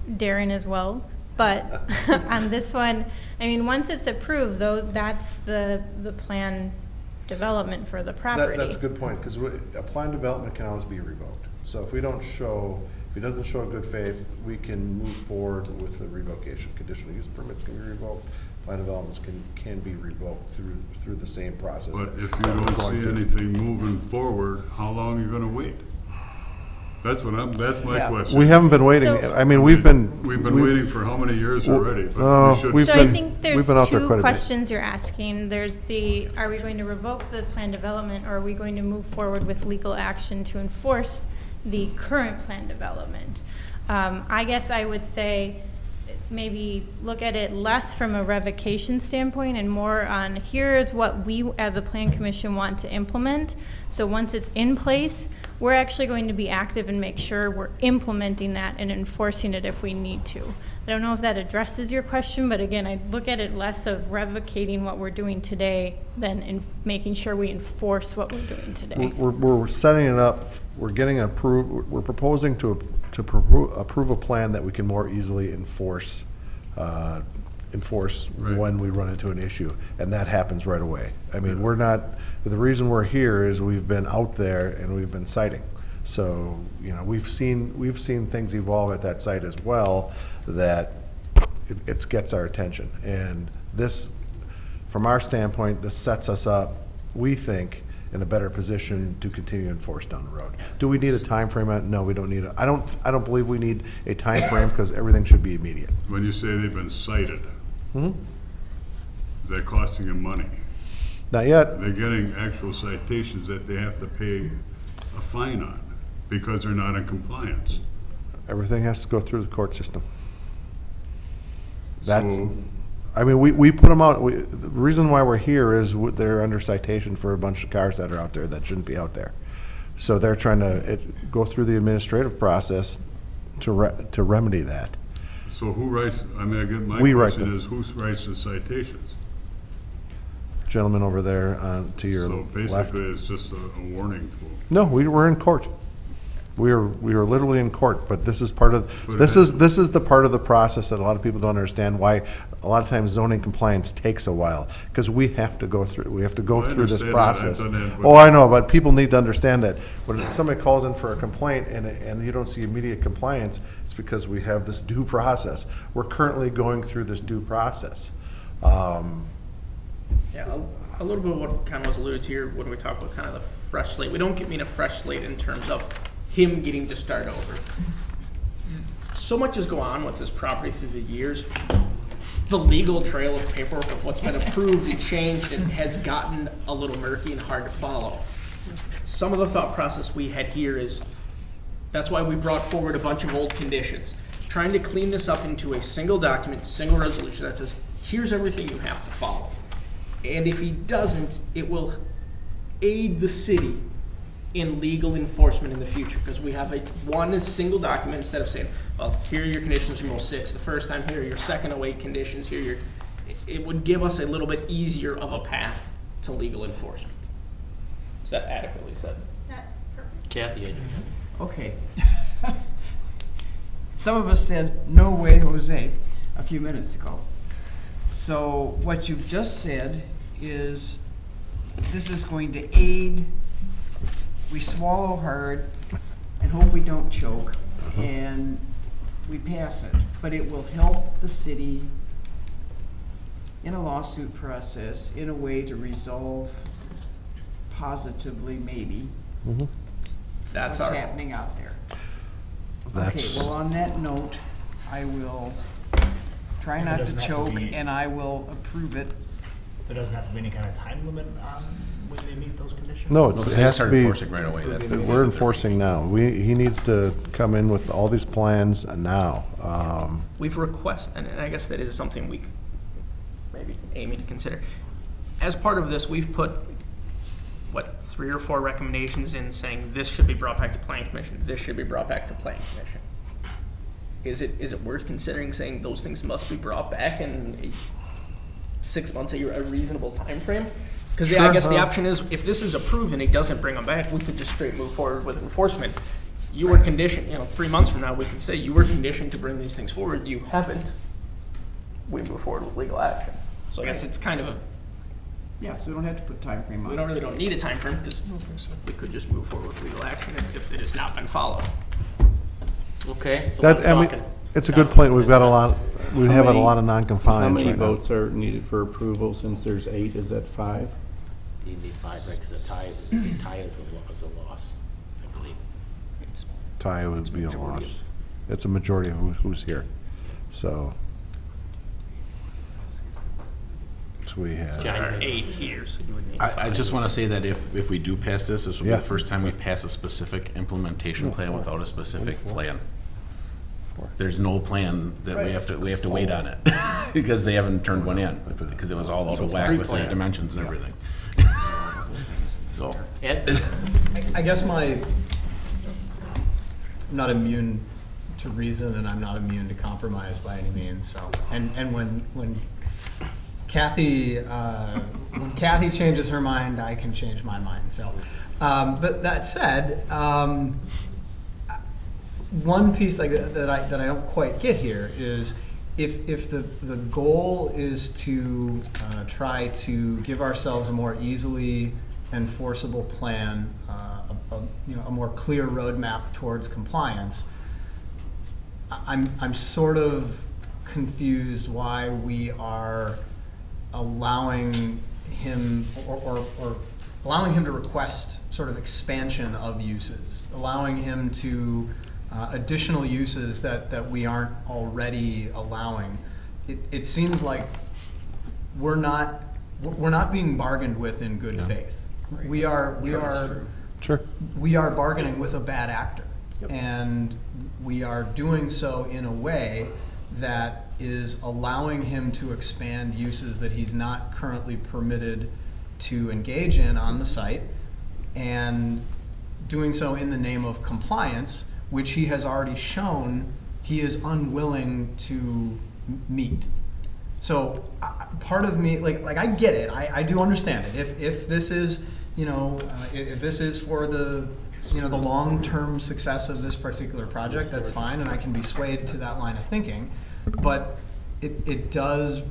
Speaker 17: Darren as well. But *laughs* on this one, I mean, once it's approved, though, that's the, the plan development for the property.
Speaker 4: That, that's a good point, because a plan development can always be revoked. So if we don't show, if he doesn't show good faith, we can move forward with the revocation. Conditional use permits can be revoked, plan developments can, can be revoked through, through the same process.
Speaker 12: But if you don't see
Speaker 4: through.
Speaker 12: anything moving forward, how long are you gonna wait? That's what I'm, that's my
Speaker 3: Yeah.
Speaker 12: question.
Speaker 4: We haven't been waiting,
Speaker 17: So-
Speaker 4: I mean, we've been.
Speaker 12: We've been
Speaker 4: we've-
Speaker 12: waiting for how many years already? but we should-
Speaker 4: we've
Speaker 17: So I
Speaker 4: been-
Speaker 17: think
Speaker 4: we've been out there
Speaker 17: two
Speaker 4: quite a bit.
Speaker 17: questions you're asking. There's the, are we going to revoke the plan development, or are we going to move forward with legal action to enforce the current plan development? Um, I guess I would say, maybe look at it less from a revocation standpoint and more on, here is what we, as a plan commission, want to implement. So once it's in place, we're actually going to be active and make sure we're implementing that and enforcing it if we need to. I don't know if that addresses your question, but again, I look at it less of revocating what we're doing today than in making sure we enforce what we're doing today.
Speaker 4: We're, we're setting it up, we're getting approved, we're proposing to, to appro- approve a plan that we can more easily enforce, uh, enforce when we run into an issue, and that happens right away. I mean, we're not, the reason we're here is we've been out there and we've been citing. So, you know, we've seen, we've seen things evolve at that site as well, that it, it gets our attention. And this, from our standpoint, this sets us up, we think, in a better position to continue enforce down the road. Do we need a time frame? No, we don't need it. I don't, I don't believe we need a time frame because everything should be immediate.
Speaker 12: When you say they've been cited,
Speaker 4: Mhm.
Speaker 12: is that costing them money?
Speaker 4: Not yet.
Speaker 12: They're getting actual citations that they have to pay a fine on because they're not in compliance.
Speaker 4: Everything has to go through the court system. That's,
Speaker 12: So-
Speaker 4: I mean, we, we put them out, we, the reason why we're here is w- they're under citation for a bunch of cars that are out there that shouldn't be out there. So they're trying to, it, go through the administrative process to re, to remedy that.
Speaker 12: So who writes, I mean, I get, my
Speaker 4: We write
Speaker 12: question
Speaker 4: them.
Speaker 12: is, who writes the citations?
Speaker 4: Gentleman over there, uh, to your
Speaker 12: So
Speaker 4: left.
Speaker 12: basically, it's just a a warning tool.
Speaker 4: No, we were in court. We are, we are literally in court, but this is part of,
Speaker 12: But
Speaker 4: this
Speaker 12: it-
Speaker 4: is, this is the part of the process that a lot of people don't understand, why a lot of times zoning compliance takes a while, because we have to go through, we have to go
Speaker 12: I
Speaker 4: through this
Speaker 12: understand that. I've
Speaker 4: process.
Speaker 12: done that with-
Speaker 4: Oh, I know, but people need to understand that when somebody calls in for a complaint and, and you don't see immediate compliance, it's because we have this due process. We're currently going through this due process. Um,
Speaker 13: Yeah, a, a little bit of what kind of was alluded to here when we talk about kind of the fresh slate. We don't get- mean a fresh slate in terms of him getting to start over. So much has gone on with this property through the years. The legal trail of paperwork of what's been approved and changed and has gotten a little murky and hard to follow. Some of the thought process we had here is, that's why we brought forward a bunch of old conditions. Trying to clean this up into a single document, single resolution that says, here's everything you have to follow. And if he doesn't, it will aid the city in legal enforcement in the future, because we have a, one single document instead of saying, well, here are your conditions from '06, the first time, here are your second '08 conditions, here are your, it would give us a little bit easier of a path to legal enforcement. Is that adequately said?
Speaker 17: That's perfect.
Speaker 1: Kathy,
Speaker 3: Okay. *laughs* Some of us said, no way, Jose, a few minutes ago. So what you've just said is, this is going to aid, we swallow hard and hope we don't choke, and we pass it. But it will help the city in a lawsuit process in a way to resolve positively, maybe,
Speaker 4: mhm.
Speaker 13: That's
Speaker 3: what's
Speaker 13: our-
Speaker 3: happening out there. Okay,
Speaker 4: That's-
Speaker 3: well, on that note, I will try not to
Speaker 5: doesn't have to
Speaker 3: choke,
Speaker 5: be-
Speaker 3: and I will approve it
Speaker 18: there doesn't have to be any kind of time limit on when they meet those conditions?
Speaker 4: No, it's-
Speaker 8: No,
Speaker 4: it
Speaker 8: they
Speaker 4: has to
Speaker 8: start
Speaker 4: be.
Speaker 8: enforcing right away. That's the-
Speaker 4: We're enforcing now. We, he needs to come in with all these plans now. Um,
Speaker 13: We've requested, and I guess that is something we, c- maybe Amy to consider. As part of this, we've put, what, three or four recommendations in saying this should be brought back to planning commission, this should be brought back to planning commission. Is it, is it worth considering saying those things must be brought back in a six months, a year, a reasonable timeframe? Because I
Speaker 7: Sure.
Speaker 13: guess the uh-huh. option is, if this is approved and he doesn't bring them back, we could just straight move forward with enforcement. You were conditioned, you know, three months from now, we could say you were conditioned to bring these things forward, you haven't. We move forward with legal action. So I guess it's kind of a,
Speaker 3: Yeah, so we don't have to put time frame on
Speaker 13: we
Speaker 3: it.
Speaker 13: don't really don't need a timeframe because we could just move forward with legal action if, if it has not been followed.
Speaker 1: Okay. so
Speaker 4: That,
Speaker 1: I'm
Speaker 4: I mean,
Speaker 1: talking-
Speaker 4: it's a good point. We've got a lot, we
Speaker 15: How
Speaker 4: have a
Speaker 15: many-
Speaker 4: lot of non-compliance How
Speaker 15: many
Speaker 4: right now.
Speaker 15: votes are needed for approval since there's eight? Is that five?
Speaker 1: You need five, right, because a tie is, a tie is a lo- is a loss, I believe.
Speaker 4: Tie would be a loss. It's a majority of who- who's here. So. So we have.
Speaker 13: There are eight here, so you would need
Speaker 8: I, I
Speaker 13: five.
Speaker 8: just want to say that if, if we do pass this, this will be
Speaker 4: Yeah.
Speaker 8: the first time we pass a specific implementation plan without a specific plan. There's no plan that we have to, we have to wait on it, *laughs* because they haven't turned one in, because it was all out of whack with the dimensions and everything. So,
Speaker 1: Ed?
Speaker 6: I guess my, I'm not immune to reason and I'm not immune to compromise by any means, so. And, and when, when Kathy, uh, when Kathy changes her mind, I can change my mind, so. Um, but that said, um, one piece like that I, that I don't quite get here is if, if the, the goal is to uh, try to give ourselves a more easily enforceable plan, uh, a, a, you know, a more clear roadmap towards compliance, I'm, I'm sort of confused why we are allowing him, or, or, or allowing him to request sort of expansion of uses, allowing him to, uh, additional uses that, that we aren't already allowing. It, it seems like we're not, we're not being bargained with in good faith. We are, we are
Speaker 4: Sure.
Speaker 6: we are bargaining with a bad actor. And we are doing so in a way that is allowing him to expand uses that he's not currently permitted to engage in on the site, and doing so in the name of compliance, which he has already shown he is unwilling to meet. So I- part of me, like, like I get it. I, I do understand it. If, if this is, you know, uh, if, if this is for the, you know, the long-term success of this particular project, that's fine, and I can be swayed to that line of thinking. But it, it does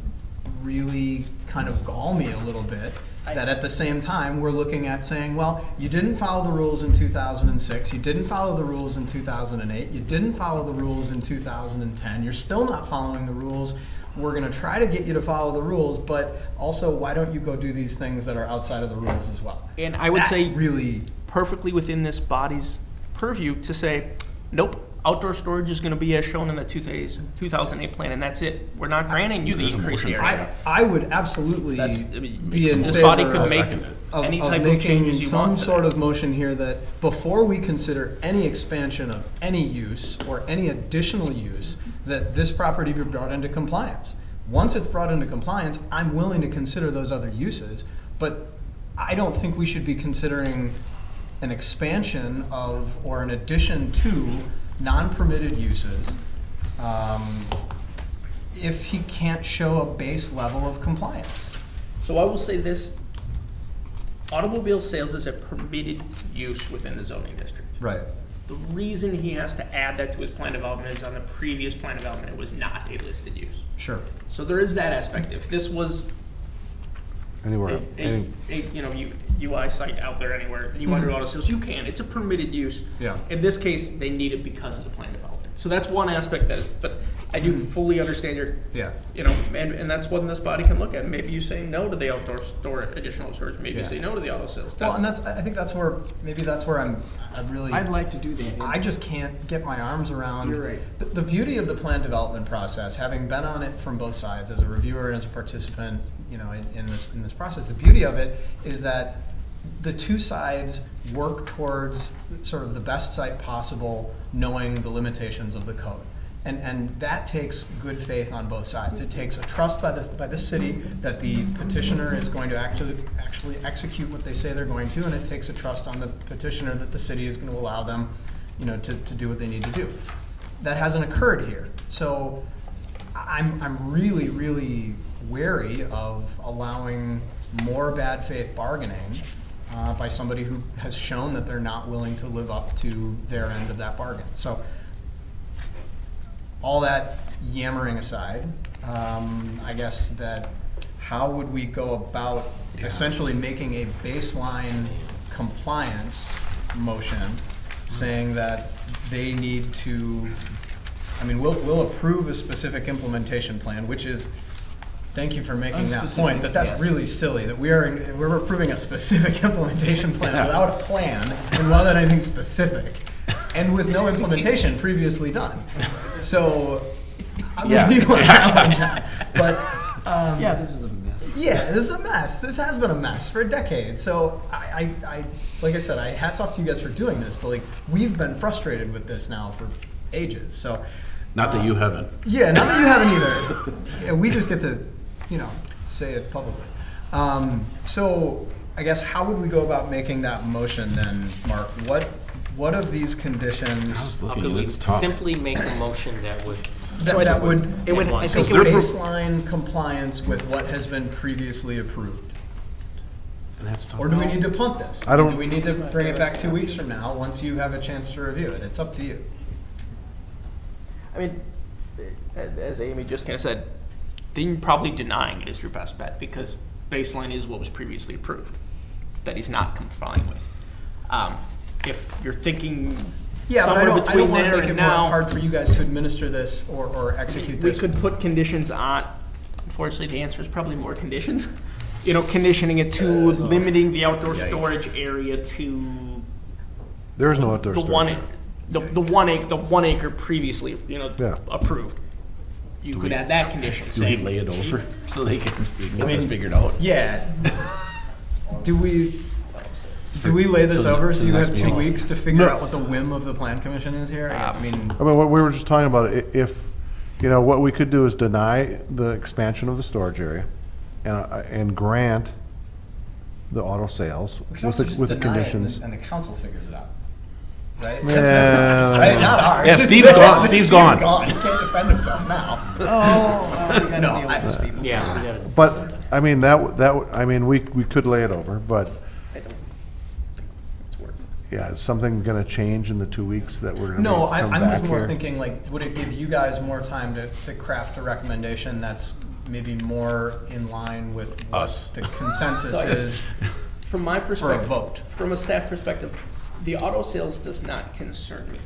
Speaker 6: really kind of gall me a little bit that at the same time, we're looking at saying, well, you didn't follow the rules in 2006, you didn't follow the rules in 2008, you didn't follow the rules in 2010, you're still not following the rules. We're going to try to get you to follow the rules, but also, why don't you go do these things that are outside of the rules as well?
Speaker 13: And I would
Speaker 6: That
Speaker 13: say
Speaker 6: really
Speaker 13: perfectly within this body's purview to say, nope, outdoor storage is gonna be as shown in the two thousand eight plan, and that's it. We're not granting you the
Speaker 8: There's a
Speaker 13: increased
Speaker 8: motion for
Speaker 13: area.
Speaker 6: I, I would absolutely
Speaker 13: That's- I mean,
Speaker 6: be in
Speaker 13: this
Speaker 6: favor
Speaker 13: body could
Speaker 6: of-
Speaker 13: make
Speaker 8: second it.
Speaker 6: of,
Speaker 13: any
Speaker 6: of
Speaker 13: type of
Speaker 6: making
Speaker 13: changes you
Speaker 6: some
Speaker 13: want to
Speaker 6: sort
Speaker 13: that.
Speaker 6: of motion here that before we consider any expansion of any use or any additional use, that this property be brought into compliance. Once it's brought into compliance, I'm willing to consider those other uses, but I don't think we should be considering an expansion of or an addition to non-permitted uses um, if he can't show a base level of compliance.
Speaker 13: So I will say this, automobile sales is a permitted use within the zoning district.
Speaker 6: Right.
Speaker 13: The reason he has to add that to his plan development is on the previous plan development, it was not a listed use.
Speaker 6: Sure.
Speaker 13: So there is that aspect. If this was
Speaker 4: Anywhere,
Speaker 13: a,
Speaker 4: any,
Speaker 13: a, a, you know, U- UI site out there anywhere, and you want to do auto sales, you can, it's a permitted use.
Speaker 6: Yeah.
Speaker 13: In this case, they need it because of the plan development. So that's one aspect that is, but I do mm-hmm. fully understand your,
Speaker 19: Yeah.
Speaker 13: you know, and, and that's one this body can look at. Maybe you say no to the outdoor store, additional storage, maybe you
Speaker 19: Yeah.
Speaker 13: say no to the auto sales.
Speaker 6: Well, and that's, I I think that's where, maybe that's where I'm, I really.
Speaker 3: I'd like to do that.
Speaker 6: I just can't get my arms around.
Speaker 3: You're right.
Speaker 6: The, the beauty of the plan development process, having been on it from both sides, as a reviewer and as a participant, you know, in, in this, in this process, the beauty of it is that the two sides work towards sort of the best site possible, knowing the limitations of the code. And, and that takes good faith on both sides. It takes a trust by the, by the city that the petitioner is going to actually, actually execute what they say they're going to, and it takes a trust on the petitioner that the city is going to allow them, you know, to, to do what they need to do. That hasn't occurred here. So I'm, I'm really, really wary of allowing more bad faith bargaining uh, by somebody who has shown that they're not willing to live up to their end of that bargain. So all that yammering aside, um, I guess that how would we go about essentially making a baseline compliance motion saying that they need to, I mean, we'll, we'll approve a specific implementation plan, which is, thank you for making that point, that that's
Speaker 3: yes.
Speaker 6: really silly, that we are, we're approving a specific *laughs* implementation plan without a plan and without anything specific, and with no implementation previously done. So, I'm
Speaker 8: Yeah.
Speaker 6: with you on that one, But, um.
Speaker 3: Yeah, this is a mess.
Speaker 6: Yeah, this is a mess. This has been a mess for a decade. So I, I, I like I said, I hats off to you guys for doing this, but like we've been frustrated with this now for ages. So
Speaker 8: Not that
Speaker 6: um,
Speaker 8: you haven't.
Speaker 6: Yeah, not that you haven't either. Yeah, we just get to, you know, say it publicly. Um, so I guess how would we go about making that motion then, Mark? What what of these conditions?
Speaker 1: How could we simply make a motion that would?
Speaker 6: That, that would, it would,
Speaker 1: At
Speaker 6: I think it
Speaker 1: Because
Speaker 6: would baseline compliance with what has been previously approved.
Speaker 8: And that's tough.
Speaker 6: Or do we need to punt this?
Speaker 4: I don't-
Speaker 6: Do we need to bring it back two weeks from now, once you have a chance to review it? It's up to you.
Speaker 13: I mean, as Amy just kind of said, then probably denying it is your best bet because baseline is what was previously approved that he's not complying with. Um, if you're thinking
Speaker 6: Yeah, but I
Speaker 13: somewhere
Speaker 6: don't, I
Speaker 13: between
Speaker 6: don't want to make it
Speaker 13: and
Speaker 6: more
Speaker 13: now,
Speaker 6: hard for you guys to administer this or, or execute
Speaker 13: we
Speaker 6: this.
Speaker 13: could put conditions on. Unfortunately, the answer is probably more conditions. You know, conditioning it to limiting the outdoor
Speaker 4: Yikes.
Speaker 13: storage area to
Speaker 4: There is no outdoor
Speaker 13: the
Speaker 4: storage.
Speaker 13: one, the, the one acre, the one acre previously, you know,
Speaker 4: Yeah.
Speaker 13: approved. You
Speaker 8: Do
Speaker 13: could
Speaker 8: we-
Speaker 13: add that condition,
Speaker 8: Do we
Speaker 13: saying.
Speaker 8: lay it over *laughs* so they can, we can
Speaker 6: I
Speaker 8: get this figured out?
Speaker 6: Yeah. Do we, do we lay this
Speaker 8: So the-
Speaker 6: over so
Speaker 8: the
Speaker 6: you
Speaker 8: next
Speaker 6: have two
Speaker 8: meeting.
Speaker 6: weeks to figure
Speaker 4: No.
Speaker 6: out what the whim of the plan commission is here? I mean,
Speaker 4: I mean, what we were just talking about, i- if, you know, what we could do is deny the expansion of the storage area and, uh, and grant the auto sales with the, with the
Speaker 6: deny it and
Speaker 4: conditions.
Speaker 6: the- And the council figures it out. Right?
Speaker 4: Yeah.
Speaker 6: That's not- Right, not ours.
Speaker 8: Yeah, Steve's gone. *laughs* Steve's gone.
Speaker 6: gone. He can't defend himself now.
Speaker 3: Oh, oh we gotta *laughs*
Speaker 6: No,
Speaker 3: deal
Speaker 6: I-
Speaker 3: with these people.
Speaker 1: Yeah, we gotta.
Speaker 4: But, I mean, that, w- that, w- I mean, we, we could lay it over, but,
Speaker 13: I don't think it's worth it.
Speaker 4: yeah, is something gonna change in the two weeks that we're gonna
Speaker 6: No,
Speaker 4: be-
Speaker 6: I,
Speaker 4: come
Speaker 6: I'm
Speaker 4: back
Speaker 6: just more
Speaker 4: here?
Speaker 6: thinking like, would it give you guys more time to, to craft a recommendation that's maybe more in line with what
Speaker 8: Us.
Speaker 6: the consensus
Speaker 13: So I-
Speaker 6: is? *laughs*
Speaker 13: From my perspective.
Speaker 6: vote.
Speaker 13: From a staff perspective, the auto sales does not concern me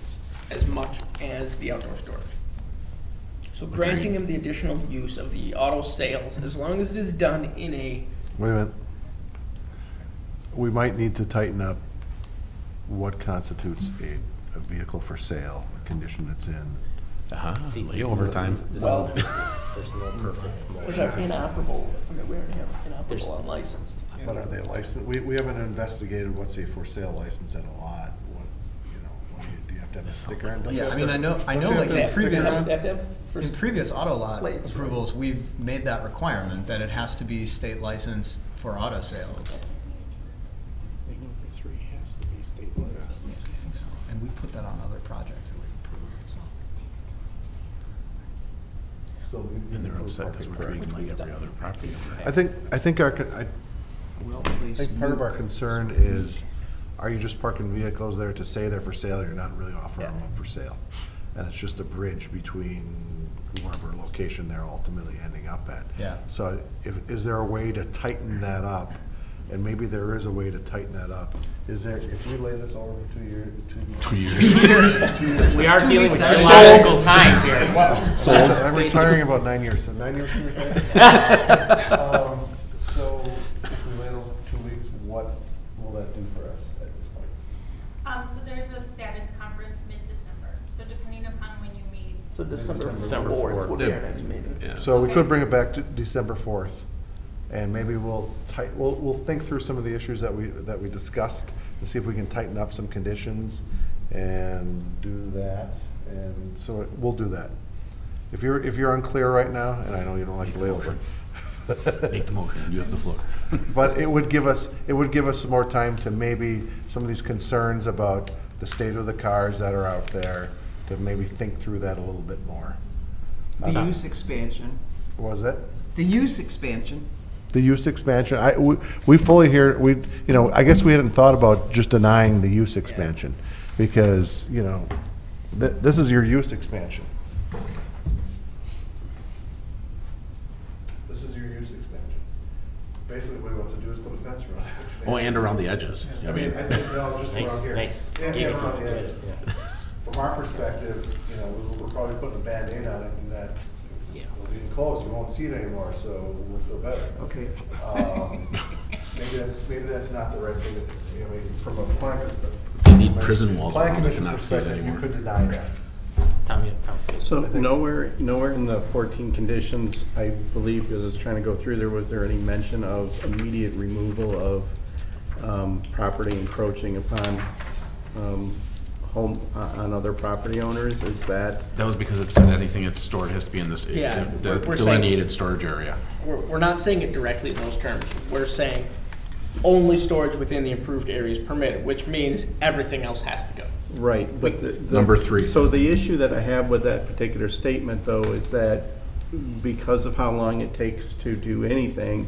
Speaker 13: as much as the outdoor storage. So granting him the additional use of the auto sales, as long as it is done in a,
Speaker 4: Wait a minute. We might need to tighten up what constitutes a, a vehicle for sale, the condition it's in.
Speaker 8: Uh-huh,
Speaker 1: See,
Speaker 8: lay
Speaker 1: this-
Speaker 8: overtime.
Speaker 1: this is- this is-
Speaker 13: Well-
Speaker 1: There's no perfect
Speaker 13: was
Speaker 1: motion.
Speaker 13: our inoperable, I mean, we already have
Speaker 1: There's-
Speaker 13: inoperable unlicensed.
Speaker 4: But are they licensed? We, we haven't investigated what's a for sale license at a lot. What, you know, what do you, do you have to have a sticker on? Don't you
Speaker 6: Yeah, I mean,
Speaker 4: to-
Speaker 6: I know, I
Speaker 4: don't
Speaker 6: know
Speaker 4: you have
Speaker 6: like
Speaker 4: to
Speaker 6: in
Speaker 4: have stickers
Speaker 6: previous,
Speaker 4: on?
Speaker 13: They have to have
Speaker 6: in previous auto lot
Speaker 13: Plates, right.
Speaker 6: approvals, we've made that requirement that it has to be state licensed for auto sales. And we put that on other projects that we approved, so.
Speaker 8: And they're upset because we're treating them like every other property. owner.
Speaker 4: I think, I think our, con- I, I think part of our concern is, are you just parking vehicles there to say they're for sale, you're not really offering them up for sale? And it's just a bridge between whoever location they're ultimately ending up at.
Speaker 6: Yeah.
Speaker 4: So if, is there a way to tighten that up and maybe there is a way to tighten that up. Is there, if we lay this all over two years, two.
Speaker 8: Two years. *laughs* *laughs*
Speaker 4: Years.
Speaker 1: We are
Speaker 3: Two
Speaker 1: dealing with
Speaker 3: out.
Speaker 1: geological time here.
Speaker 4: So I'm retiring about nine years, so nine years from retiring. Um, So if we wait over two weeks, what will that do for us at this point?
Speaker 17: Um, so there's a status conference mid-December, so depending upon when you meet.
Speaker 13: So December
Speaker 1: December
Speaker 13: fourth
Speaker 1: fourth.
Speaker 13: would be our next meeting.
Speaker 8: Yeah.
Speaker 4: So we could bring it back to December fourth, and maybe we'll tight, we'll, we'll think through some of the issues that we, that we discussed, and see if we can tighten up some conditions, and do that, and so we'll do that. If you're, if you're unclear right now, and I know you don't like layover. *laughs*
Speaker 8: Make the motion, you have the floor. *laughs*
Speaker 4: But it would give us, it would give us some more time to maybe, some of these concerns about the state of the cars that are out there, to maybe think through that a little bit more.
Speaker 3: The use expansion,
Speaker 4: What Was it?
Speaker 3: the use expansion.
Speaker 4: The use expansion, I, we, we fully hear, we, you know, I guess we hadn't thought about just denying the use expansion, because, you know, th- this is your use expansion. This is your use expansion. Basically, what he wants to do is put a fence around it.
Speaker 8: Oh, and around the edges. I mean,
Speaker 4: I think, no, just around
Speaker 1: Nice,
Speaker 4: here.
Speaker 1: nice
Speaker 4: Yeah, yeah, around the
Speaker 1: point,
Speaker 4: edges.
Speaker 1: Yeah.
Speaker 4: From our perspective, you know, we're, we're probably putting a Band-Aid on it, and that
Speaker 1: Yeah.
Speaker 4: will be enclosed, you won't see it anymore, so we'll feel better.
Speaker 3: Okay.
Speaker 4: Um, Maybe that's, maybe that's not the right thing, to- I mean, from a plan perspective.
Speaker 8: They need prison walls
Speaker 4: Plan
Speaker 8: around it to
Speaker 4: commission
Speaker 8: not see it
Speaker 4: perspective, you
Speaker 8: anymore.
Speaker 4: could deny that.
Speaker 1: Tom, you, Tom,
Speaker 15: So nowhere, nowhere in the 14 conditions, I believe, because I was trying to go through there, was there any mention of immediate removal of um, property encroaching upon um, home, uh, on other property owners? Is that,
Speaker 8: That was because it said anything that's stored has to be in this
Speaker 13: Yeah,
Speaker 8: de-
Speaker 13: we're- we're saying-
Speaker 8: delineated storage area.
Speaker 13: We're, we're not saying it directly in those terms. We're saying only storage within the approved area is permitted, which means everything else has to go.
Speaker 15: right? but the- the-
Speaker 8: Number three.
Speaker 15: So the issue that I have with that particular statement, though, is that because of how long it takes to do anything,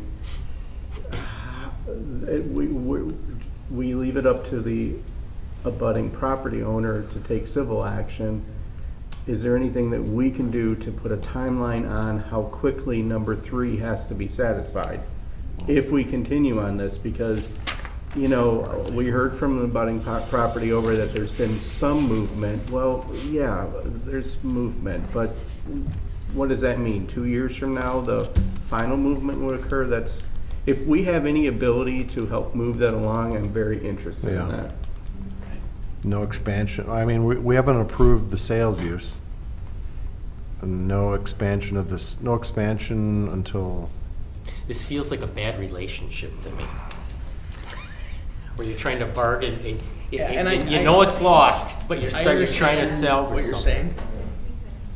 Speaker 15: it- we, we, we leave it up to the abutting property owner to take civil action. Is there anything that we can do to put a timeline on how quickly number three has to be satisfied? If we continue on this, because, you know, we heard from the abutting property over that there's been some movement. Well, yeah, there's movement, but what does that mean? Two years from now, the final movement will occur? That's, if we have any ability to help move that along, I'm very interested
Speaker 4: Yeah.
Speaker 15: in that.
Speaker 4: No expansion, I mean, we, we haven't approved the sales use. And No expansion of this, no expansion until,
Speaker 1: This feels like a bad relationship to me. Where you're trying to bargain, and,
Speaker 13: Yeah, and
Speaker 1: and
Speaker 13: I-
Speaker 1: you
Speaker 13: I-
Speaker 1: know it's lost, but you're
Speaker 13: I
Speaker 1: you're trying to
Speaker 13: sell
Speaker 1: salvage
Speaker 13: What you're
Speaker 1: something.
Speaker 13: saying.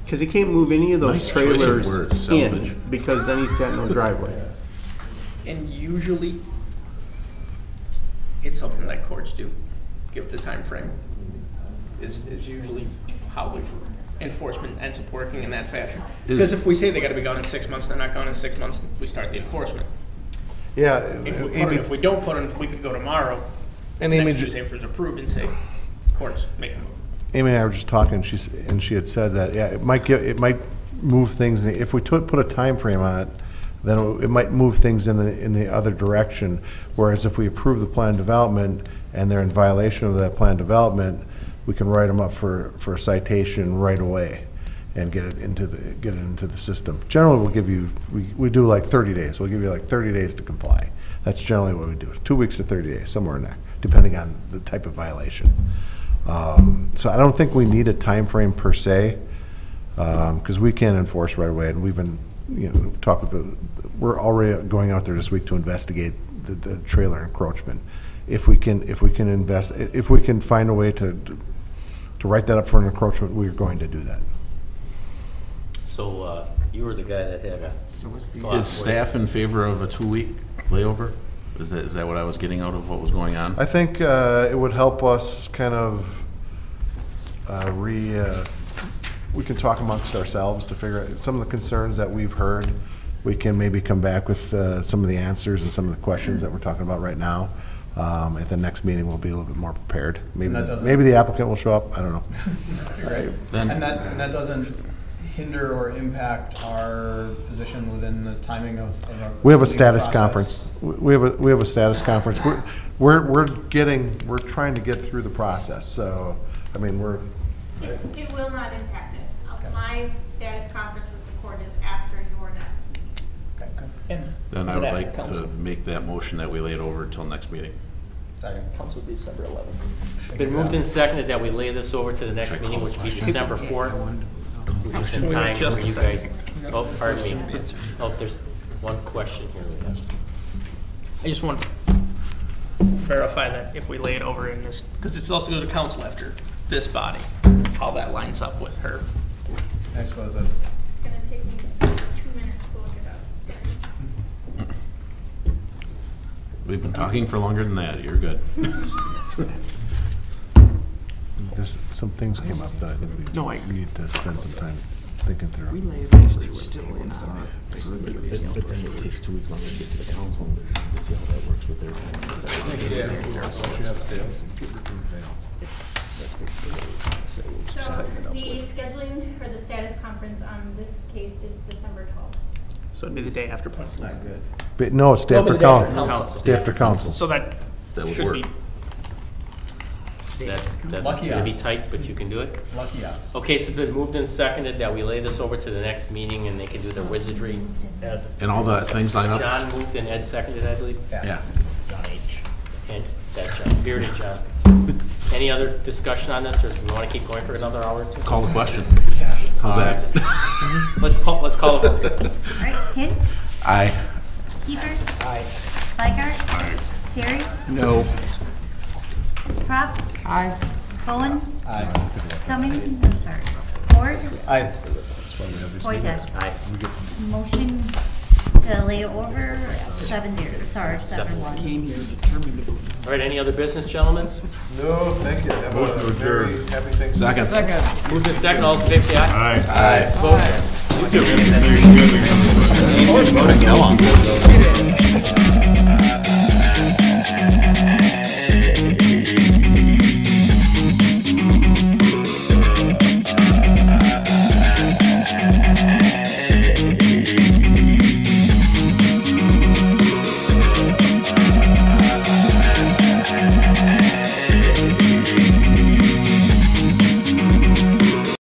Speaker 15: Because he can't move any of those
Speaker 8: Nice choice of
Speaker 15: trailers
Speaker 8: words, salvage.
Speaker 15: in, because then he's got no driveway.
Speaker 13: And usually, it's something that courts do, give the time frame. Is, is usually how we, enforcement ends up working in that fashion. Because if we say they gotta be gone in six months, they're not gone in six months, we start the enforcement.
Speaker 4: yeah.
Speaker 13: If we put,
Speaker 4: Amy-
Speaker 13: if we don't put them, we could go tomorrow,
Speaker 4: And Amy
Speaker 13: next Tuesday if it's approved and say, courts, make them move.
Speaker 4: Amy and I were just talking, she's, and she had said that, yeah, it might get, it might move things, if we took, put a time frame on it, then it might move things in the, in the other direction. Whereas if we approve the plan development and they're in violation of that plan development, we can write them up for, for a citation right away and get it into the, get it into the system. Generally, we'll give you, we, we do like thirty days, we'll give you like thirty days to comply. That's generally what we do, two weeks to thirty days, somewhere in there, depending on the type of violation. Um, So I don't think we need a time frame per se, because we can enforce right away, and we've been, you know, talk with the, we're already going out there this week to investigate the, the trailer encroachment. If we can, if we can invest, if we can find a way to, to write that up for an encroachment, we're going to do that.
Speaker 1: So, uh, you were the guy that had a thought.
Speaker 8: Is staff in favor of a two-week layover? Is that, is that what I was getting out of what was going on?
Speaker 4: I think uh, it would help us kind of uh, re, uh, we can talk amongst ourselves to figure out some of the concerns that we've heard. We can maybe come back with uh, some of the answers and some of the questions that we're talking about right now. Um, At the next meeting, we'll be a little bit more prepared. Maybe,
Speaker 6: And that
Speaker 4: the-
Speaker 6: doesn't-
Speaker 4: maybe the applicant will show up, I don't know. *laughs*
Speaker 6: Right.
Speaker 8: Then-
Speaker 6: And that, and that doesn't hinder or impact our position within the timing of, of our.
Speaker 4: We have a
Speaker 6: legal
Speaker 4: status
Speaker 6: process.
Speaker 4: conference. We have a, we have a status conference. We're, we're, we're getting, we're trying to get through the process, so, I mean, we're,
Speaker 17: It, it will not impact it. Uh, My status conference with the court is after your next meeting.
Speaker 6: Okay, good.
Speaker 18: And
Speaker 8: Then I would like to make that motion that we lay it over until next meeting.
Speaker 18: Council December eleventh.
Speaker 1: It's been moved and seconded that we lay this over to the next meeting, which will be December fourth, which is in time for you guys. Oh, pardon me. Oh, there's one question here we have.
Speaker 13: I just want to verify that if we lay it over in this, because it's also go to council after this body, how that lines up with her.
Speaker 6: I suppose that,
Speaker 17: It's gonna take me two minutes to look it up, sorry.
Speaker 8: We've been talking for longer than that. You're good.
Speaker 4: there's some things came up that I think we,
Speaker 13: No, I-
Speaker 4: we need to spend some time thinking through. We may have still in our.
Speaker 8: But then it takes two weeks longer to get to the council to see how that works with their.
Speaker 17: So the scheduling for the status conference on this case is December twelfth.
Speaker 13: So it'd be the day after. That's not good.
Speaker 4: But no, it's day after
Speaker 13: the day after
Speaker 4: council.
Speaker 13: council.
Speaker 4: It's day after council.
Speaker 13: So that
Speaker 8: That would
Speaker 13: should
Speaker 8: work.
Speaker 13: be,
Speaker 1: That's, that's
Speaker 6: Lucky
Speaker 1: gonna be
Speaker 6: us.
Speaker 1: tight, but you can do it.
Speaker 6: lucky us.
Speaker 1: Okay, so it's been moved and seconded that we lay this over to the next meeting and they can do their wizardry. Ed-
Speaker 8: And all the things line up?
Speaker 1: John moved and Ed seconded, I believe.
Speaker 8: Yeah.
Speaker 1: John H. And that John, bearded John. Any other discussion on this, or do we want to keep going for another hour or two?
Speaker 8: Call the question. How's that? *laughs*
Speaker 1: Let's call, let's call a vote.
Speaker 2: All right, Hinz,
Speaker 8: Aye.
Speaker 2: Kiefer. Aye. Vajgrt.
Speaker 12: Aye.
Speaker 2: Terry,
Speaker 9: No.
Speaker 2: Propp.
Speaker 3: Aye.
Speaker 2: Bowen,
Speaker 6: Aye.
Speaker 2: Cummings, I'm sorry, Ford,
Speaker 6: Aye.
Speaker 2: Fojtik.
Speaker 1: Aye.
Speaker 2: Motion to lay over, seven zero, sorry, seven one.
Speaker 3: Came here determined to go.
Speaker 1: All right, any other business, gentlemen?
Speaker 12: No, thank you. Have a very happy Thanksgiving.
Speaker 8: Second.
Speaker 3: Second.
Speaker 1: Moved and seconded, all those in favor say aye.
Speaker 12: Aye.
Speaker 8: Aye.
Speaker 1: Opposed?
Speaker 8: No.